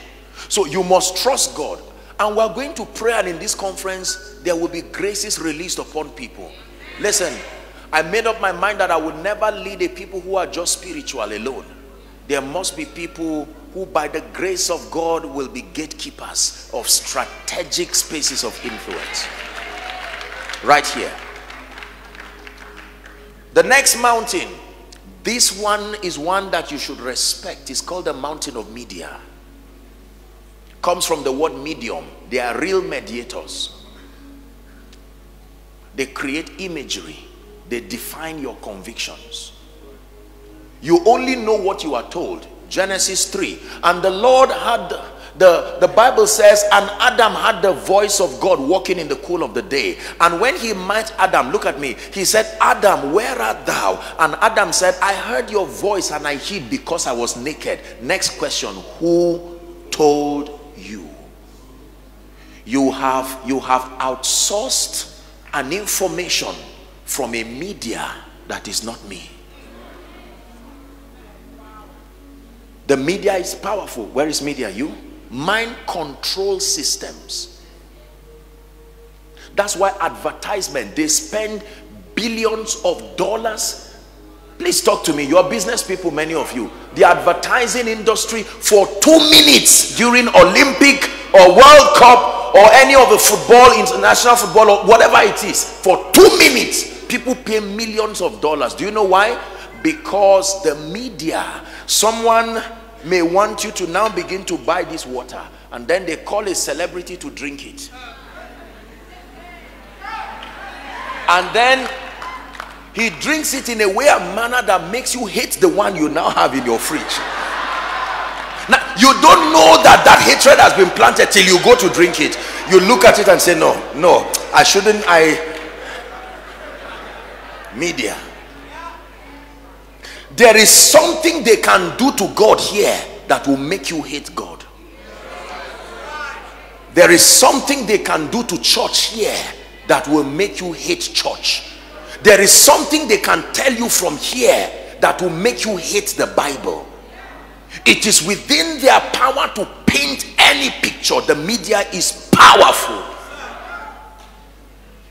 Speaker 2: So you must trust God. And we're going to pray, and in this conference, there will be graces released upon people. Listen, I made up my mind that I would never lead a people who are just spiritual alone. There must be people who, by the grace of God, will be gatekeepers of strategic spaces of influence. Right here. The next mountain this one is one that you should respect. It's called the mountain of media. Comes from the word medium. They are real mediators. They create imagery. They define your convictions. You only know what you are told. Genesis 3. And the Lord had the, the Bible says, and Adam had the voice of God walking in the cool of the day. And when he met Adam, look at me, he said, Adam, where art thou? And Adam said, I heard your voice and I hid because I was naked. Next question, who told you? Have you have outsourced an information from a media that is not me. The media is powerful. Where is media? You? mind control systems that's why advertisement they spend billions of dollars please talk to me. Your business people many of you the advertising industry for two minutes during olympic or world cup or any of the football international football or whatever it is for two minutes people pay millions of dollars. Do you know why? Because the media someone may want you to now begin to buy this water and then they call a celebrity to drink it. And then he drinks it in a way and manner that makes you hate the one you now have in your fridge now you don't know that that hatred has been planted till you go to drink it you look at it and say no no i shouldn't i media there is something they can do to God here that will make you hate God. There is something they can do to church here that will make you hate church. There is something they can tell you from here that will make you hate the Bible. It is within their power to paint any picture. The media is powerful.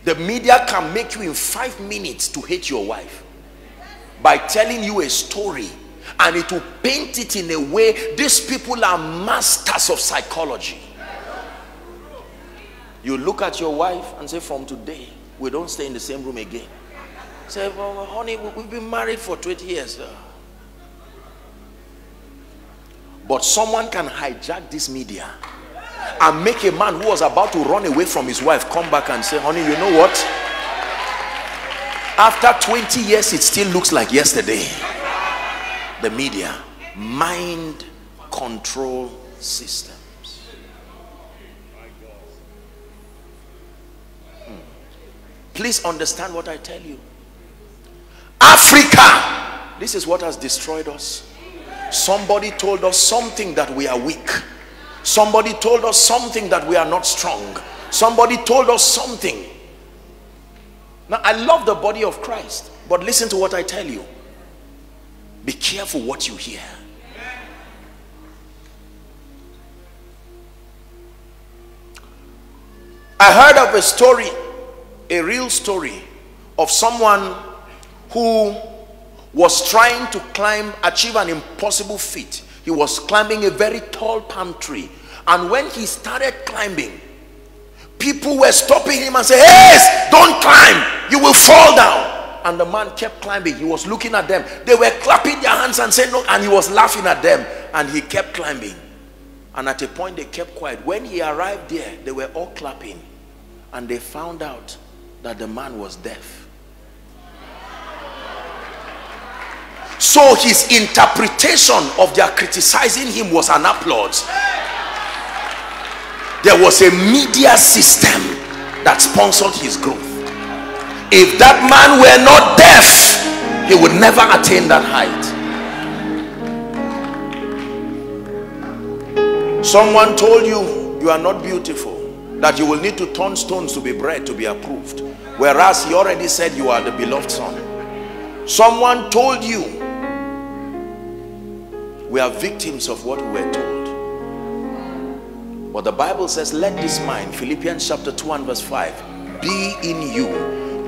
Speaker 2: The media can make you in five minutes to hate your wife by telling you a story and it will paint it in a way these people are masters of psychology you look at your wife and say from today we don't stay in the same room again say well, honey we've been married for 20 years but someone can hijack this media and make a man who was about to run away from his wife come back and say honey you know what? After 20 years it still looks like yesterday. The media mind control systems. Hmm. please understand what i tell you africa. This is what has destroyed us. Somebody told us something that we are weak. Somebody told us something that we are not strong. Somebody told us something. Now, I love the body of Christ, but listen to what I tell you. Be careful what you hear. I heard of a story, a real story, of someone who was trying to climb, achieve an impossible feat. He was climbing a very tall palm tree. And when he started climbing, people were stopping him and saying, Hey, don't climb, you will fall down. And the man kept climbing. He was looking at them. They were clapping their hands and saying, No, and he was laughing at them. And he kept climbing. And at a point, they kept quiet. When he arrived there, they were all clapping. And they found out that the man was deaf. So his interpretation of their criticizing him was an applause. There was a media system that sponsored his growth. If that man were not deaf, he would never attain that height. Someone told you you are not beautiful, that you will need to turn stones to be bread to be approved. Whereas he already said you are the beloved son. Someone told you we are victims of what we were told. But the Bible says, let this mind, Philippians chapter 2 and verse 5, be in you,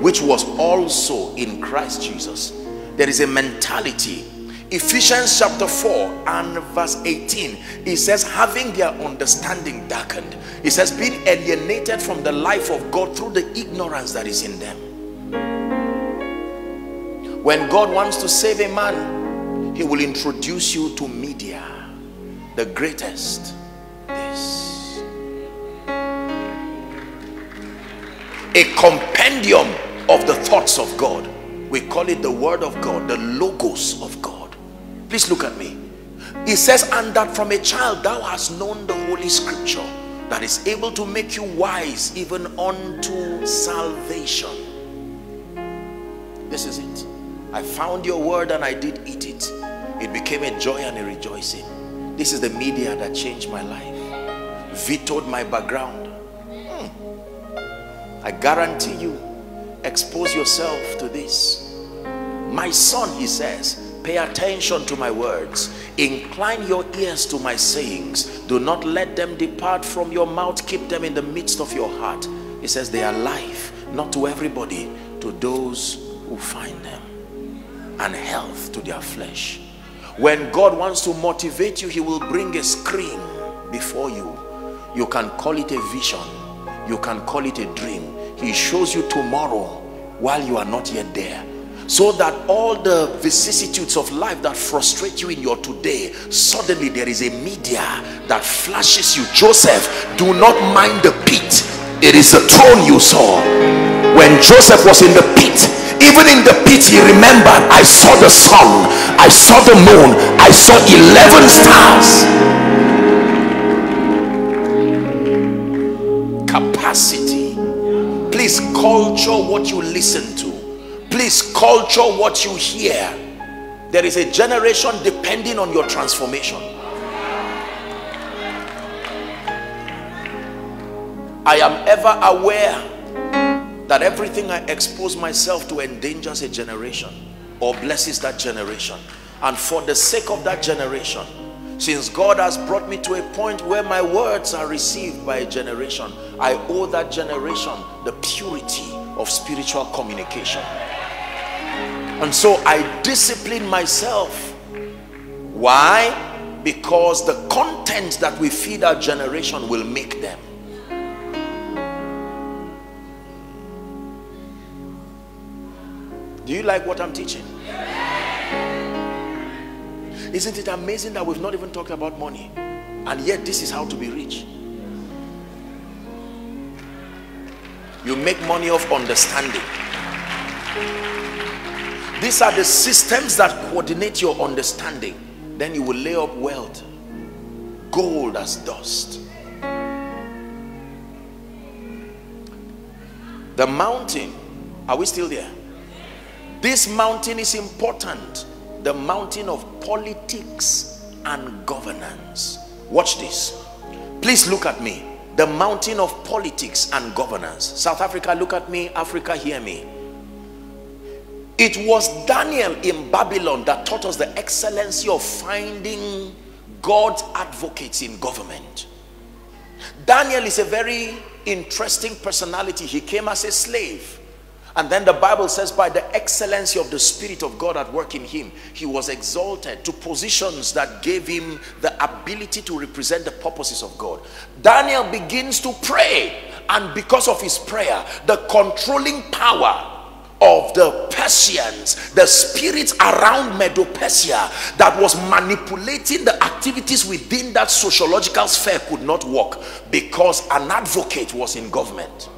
Speaker 2: which was also in Christ Jesus. There is a mentality. Ephesians chapter 4 and verse 18, it says, having their understanding darkened. It says, being alienated from the life of God through the ignorance that is in them. When God wants to save a man, he will introduce you to media the greatest this. A compendium of the thoughts of God. We call it the word of God the logos of God. Please look at me. He says and that from a child thou hast known the holy scripture that is able to make you wise even unto salvation. This is it. I found your word and I did eat it. It became a joy and a rejoicing. This is the media that changed my life. Vetoed my background. Hmm. I guarantee you, expose yourself to this. My son, he says, pay attention to my words. Incline your ears to my sayings. Do not let them depart from your mouth. Keep them in the midst of your heart. He says they are life, not to everybody, to those who find them and health to their flesh. When God wants to motivate you, he will bring a screen before you. You can call it a vision. You can call it a dream. He shows you tomorrow while you are not yet there. So that all the vicissitudes of life that frustrate you in your today, suddenly there is a media that flashes you. Joseph, do not mind the pit. It is the throne you saw. When Joseph was in the pit, even in the pit he remembered i saw the sun i saw the moon. I saw 11 stars. Capacity. Please culture what you listen to. Please culture what you hear. There is a generation depending on your transformation. I am ever aware that everything I expose myself to endangers a generation or blesses that generation. And for the sake of that generation, since God has brought me to a point where my words are received by a generation, I owe that generation the purity of spiritual communication. And so I discipline myself. Why? Because the content that we feed our generation will make them. Do you like what I'm teaching? Isn't it amazing that we've not even talked about money? And yet this is how to be rich. You make money off understanding. These are the systems that coordinate your understanding. Then you will lay up wealth. Gold as dust. The mountain. Are we still there? This mountain is important. The mountain of politics and governance. Watch this. Please look at me. The mountain of politics and governance. South Africa, look at me. Africa, hear me. It was Daniel in Babylon that taught us the excellency of finding God's advocates in government. Daniel is a very interesting personality. He came as a slave And then the Bible says, by the excellency of the Spirit of God at work in him, he was exalted to positions that gave him the ability to represent the purposes of God. Daniel begins to pray, and because of his prayer, the controlling power of the Persians, the spirits around Medo Persia that was manipulating the activities within that sociological sphere could not work because an advocate was in government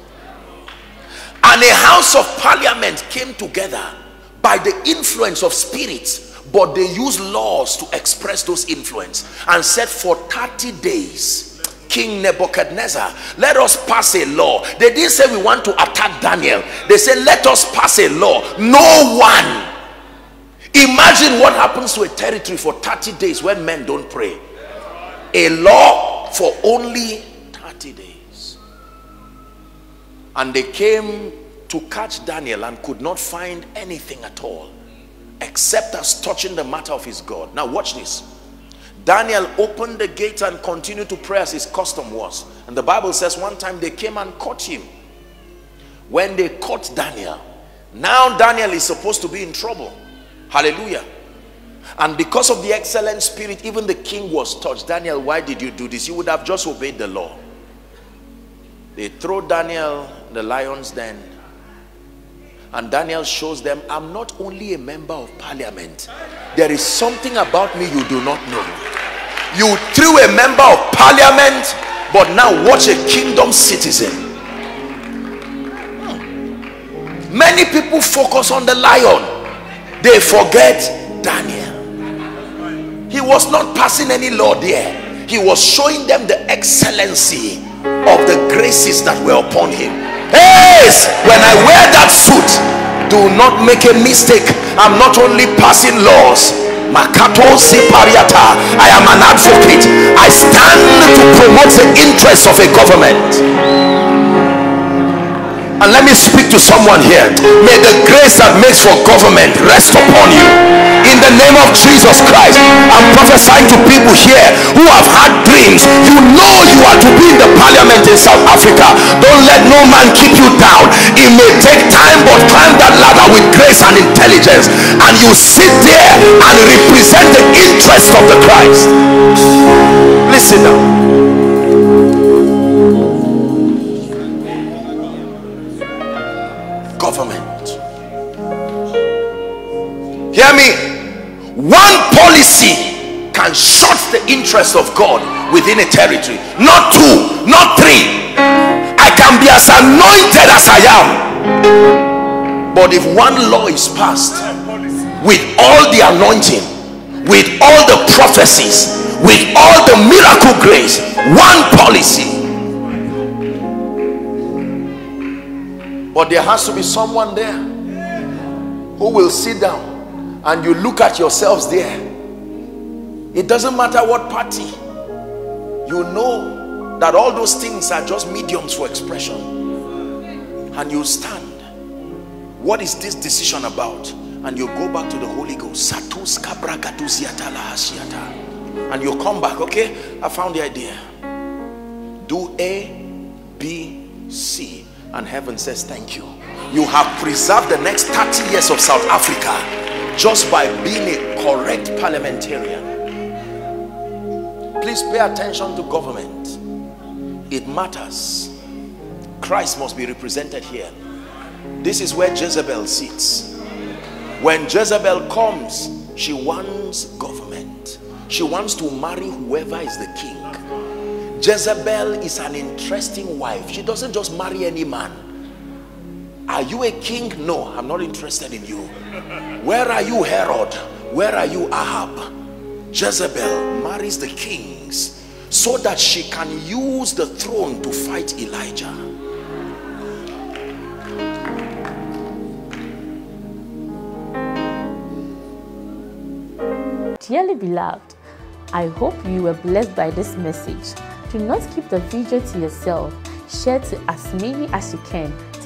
Speaker 2: and a house of parliament came together by the influence of spirits but they used laws to express those influence and said for 30 days King Nebuchadnezzar, let us pass a law. They didn't say we want to attack Daniel. They said, let us pass a law. No one. Imagine what happens to a territory for 30 days when men don't pray. A law for only 30 days and they came to catch Daniel and could not find anything at all except as touching the matter of his God. Now watch this. Daniel opened the gate and continued to pray as his custom was. And the Bible says one time they came and caught him. When they caught Daniel, now Daniel is supposed to be in trouble. Hallelujah. And because of the excellent spirit, even the king was touched. Daniel, why did you do this? You would have just obeyed the law. They throw Daniel the lion's den. And Daniel shows them, I'm not only a member of parliament. There is something about me you do not know. You threw a member of parliament, but now watch a kingdom citizen. Hmm. Many people focus on the lion. They forget Daniel. He was not passing any law there. He was showing them the excellency of the graces that were upon him hey when i wear that suit do not make a mistake i'm not only passing laws. I am an advocate. I stand to promote the interests of a government. And let me speak to someone here. May the grace that makes for government rest upon you in the name of Jesus Christ. I'm prophesying to people here who have had dreams. You know you are to be in the parliament in South Africa. Don't let no man keep you down. It may take time, but climb that ladder with grace and intelligence. And you sit there and represent the interest of the Christ. Listen now. Hear me? One policy can shut the interest of God within a territory. Not two not three. I can be as anointed as I am. But if one law is passed with all the anointing with all the prophecies with all the miracle grace one policy. But there has to be someone there who will sit down and you look at yourselves there it doesn't matter what party you know that all those things are just mediums for expression. And you stand. What is this decision about? And you go back to the Holy Ghost. And you come back okay? I found the idea. Do A B C and heaven says thank you. You have preserved the next 30 years of South Africa just by being a correct parliamentarian. Please pay attention to government. It matters. Christ must be represented here. This is where Jezebel sits. When Jezebel comes she wants government. She wants to marry whoever is the king. Jezebel is an interesting wife. She doesn't just marry any man are you a king? No i'm not interested in you. Where are you herod? Where are you ahab? Jezebel marries the kings so that she can use the throne to fight elijah.
Speaker 1: Dearly beloved, I hope you were blessed by this message. Do not keep the video to yourself. Share to as many as you can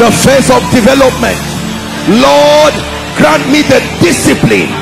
Speaker 2: the phase of development. Lord grant me the discipline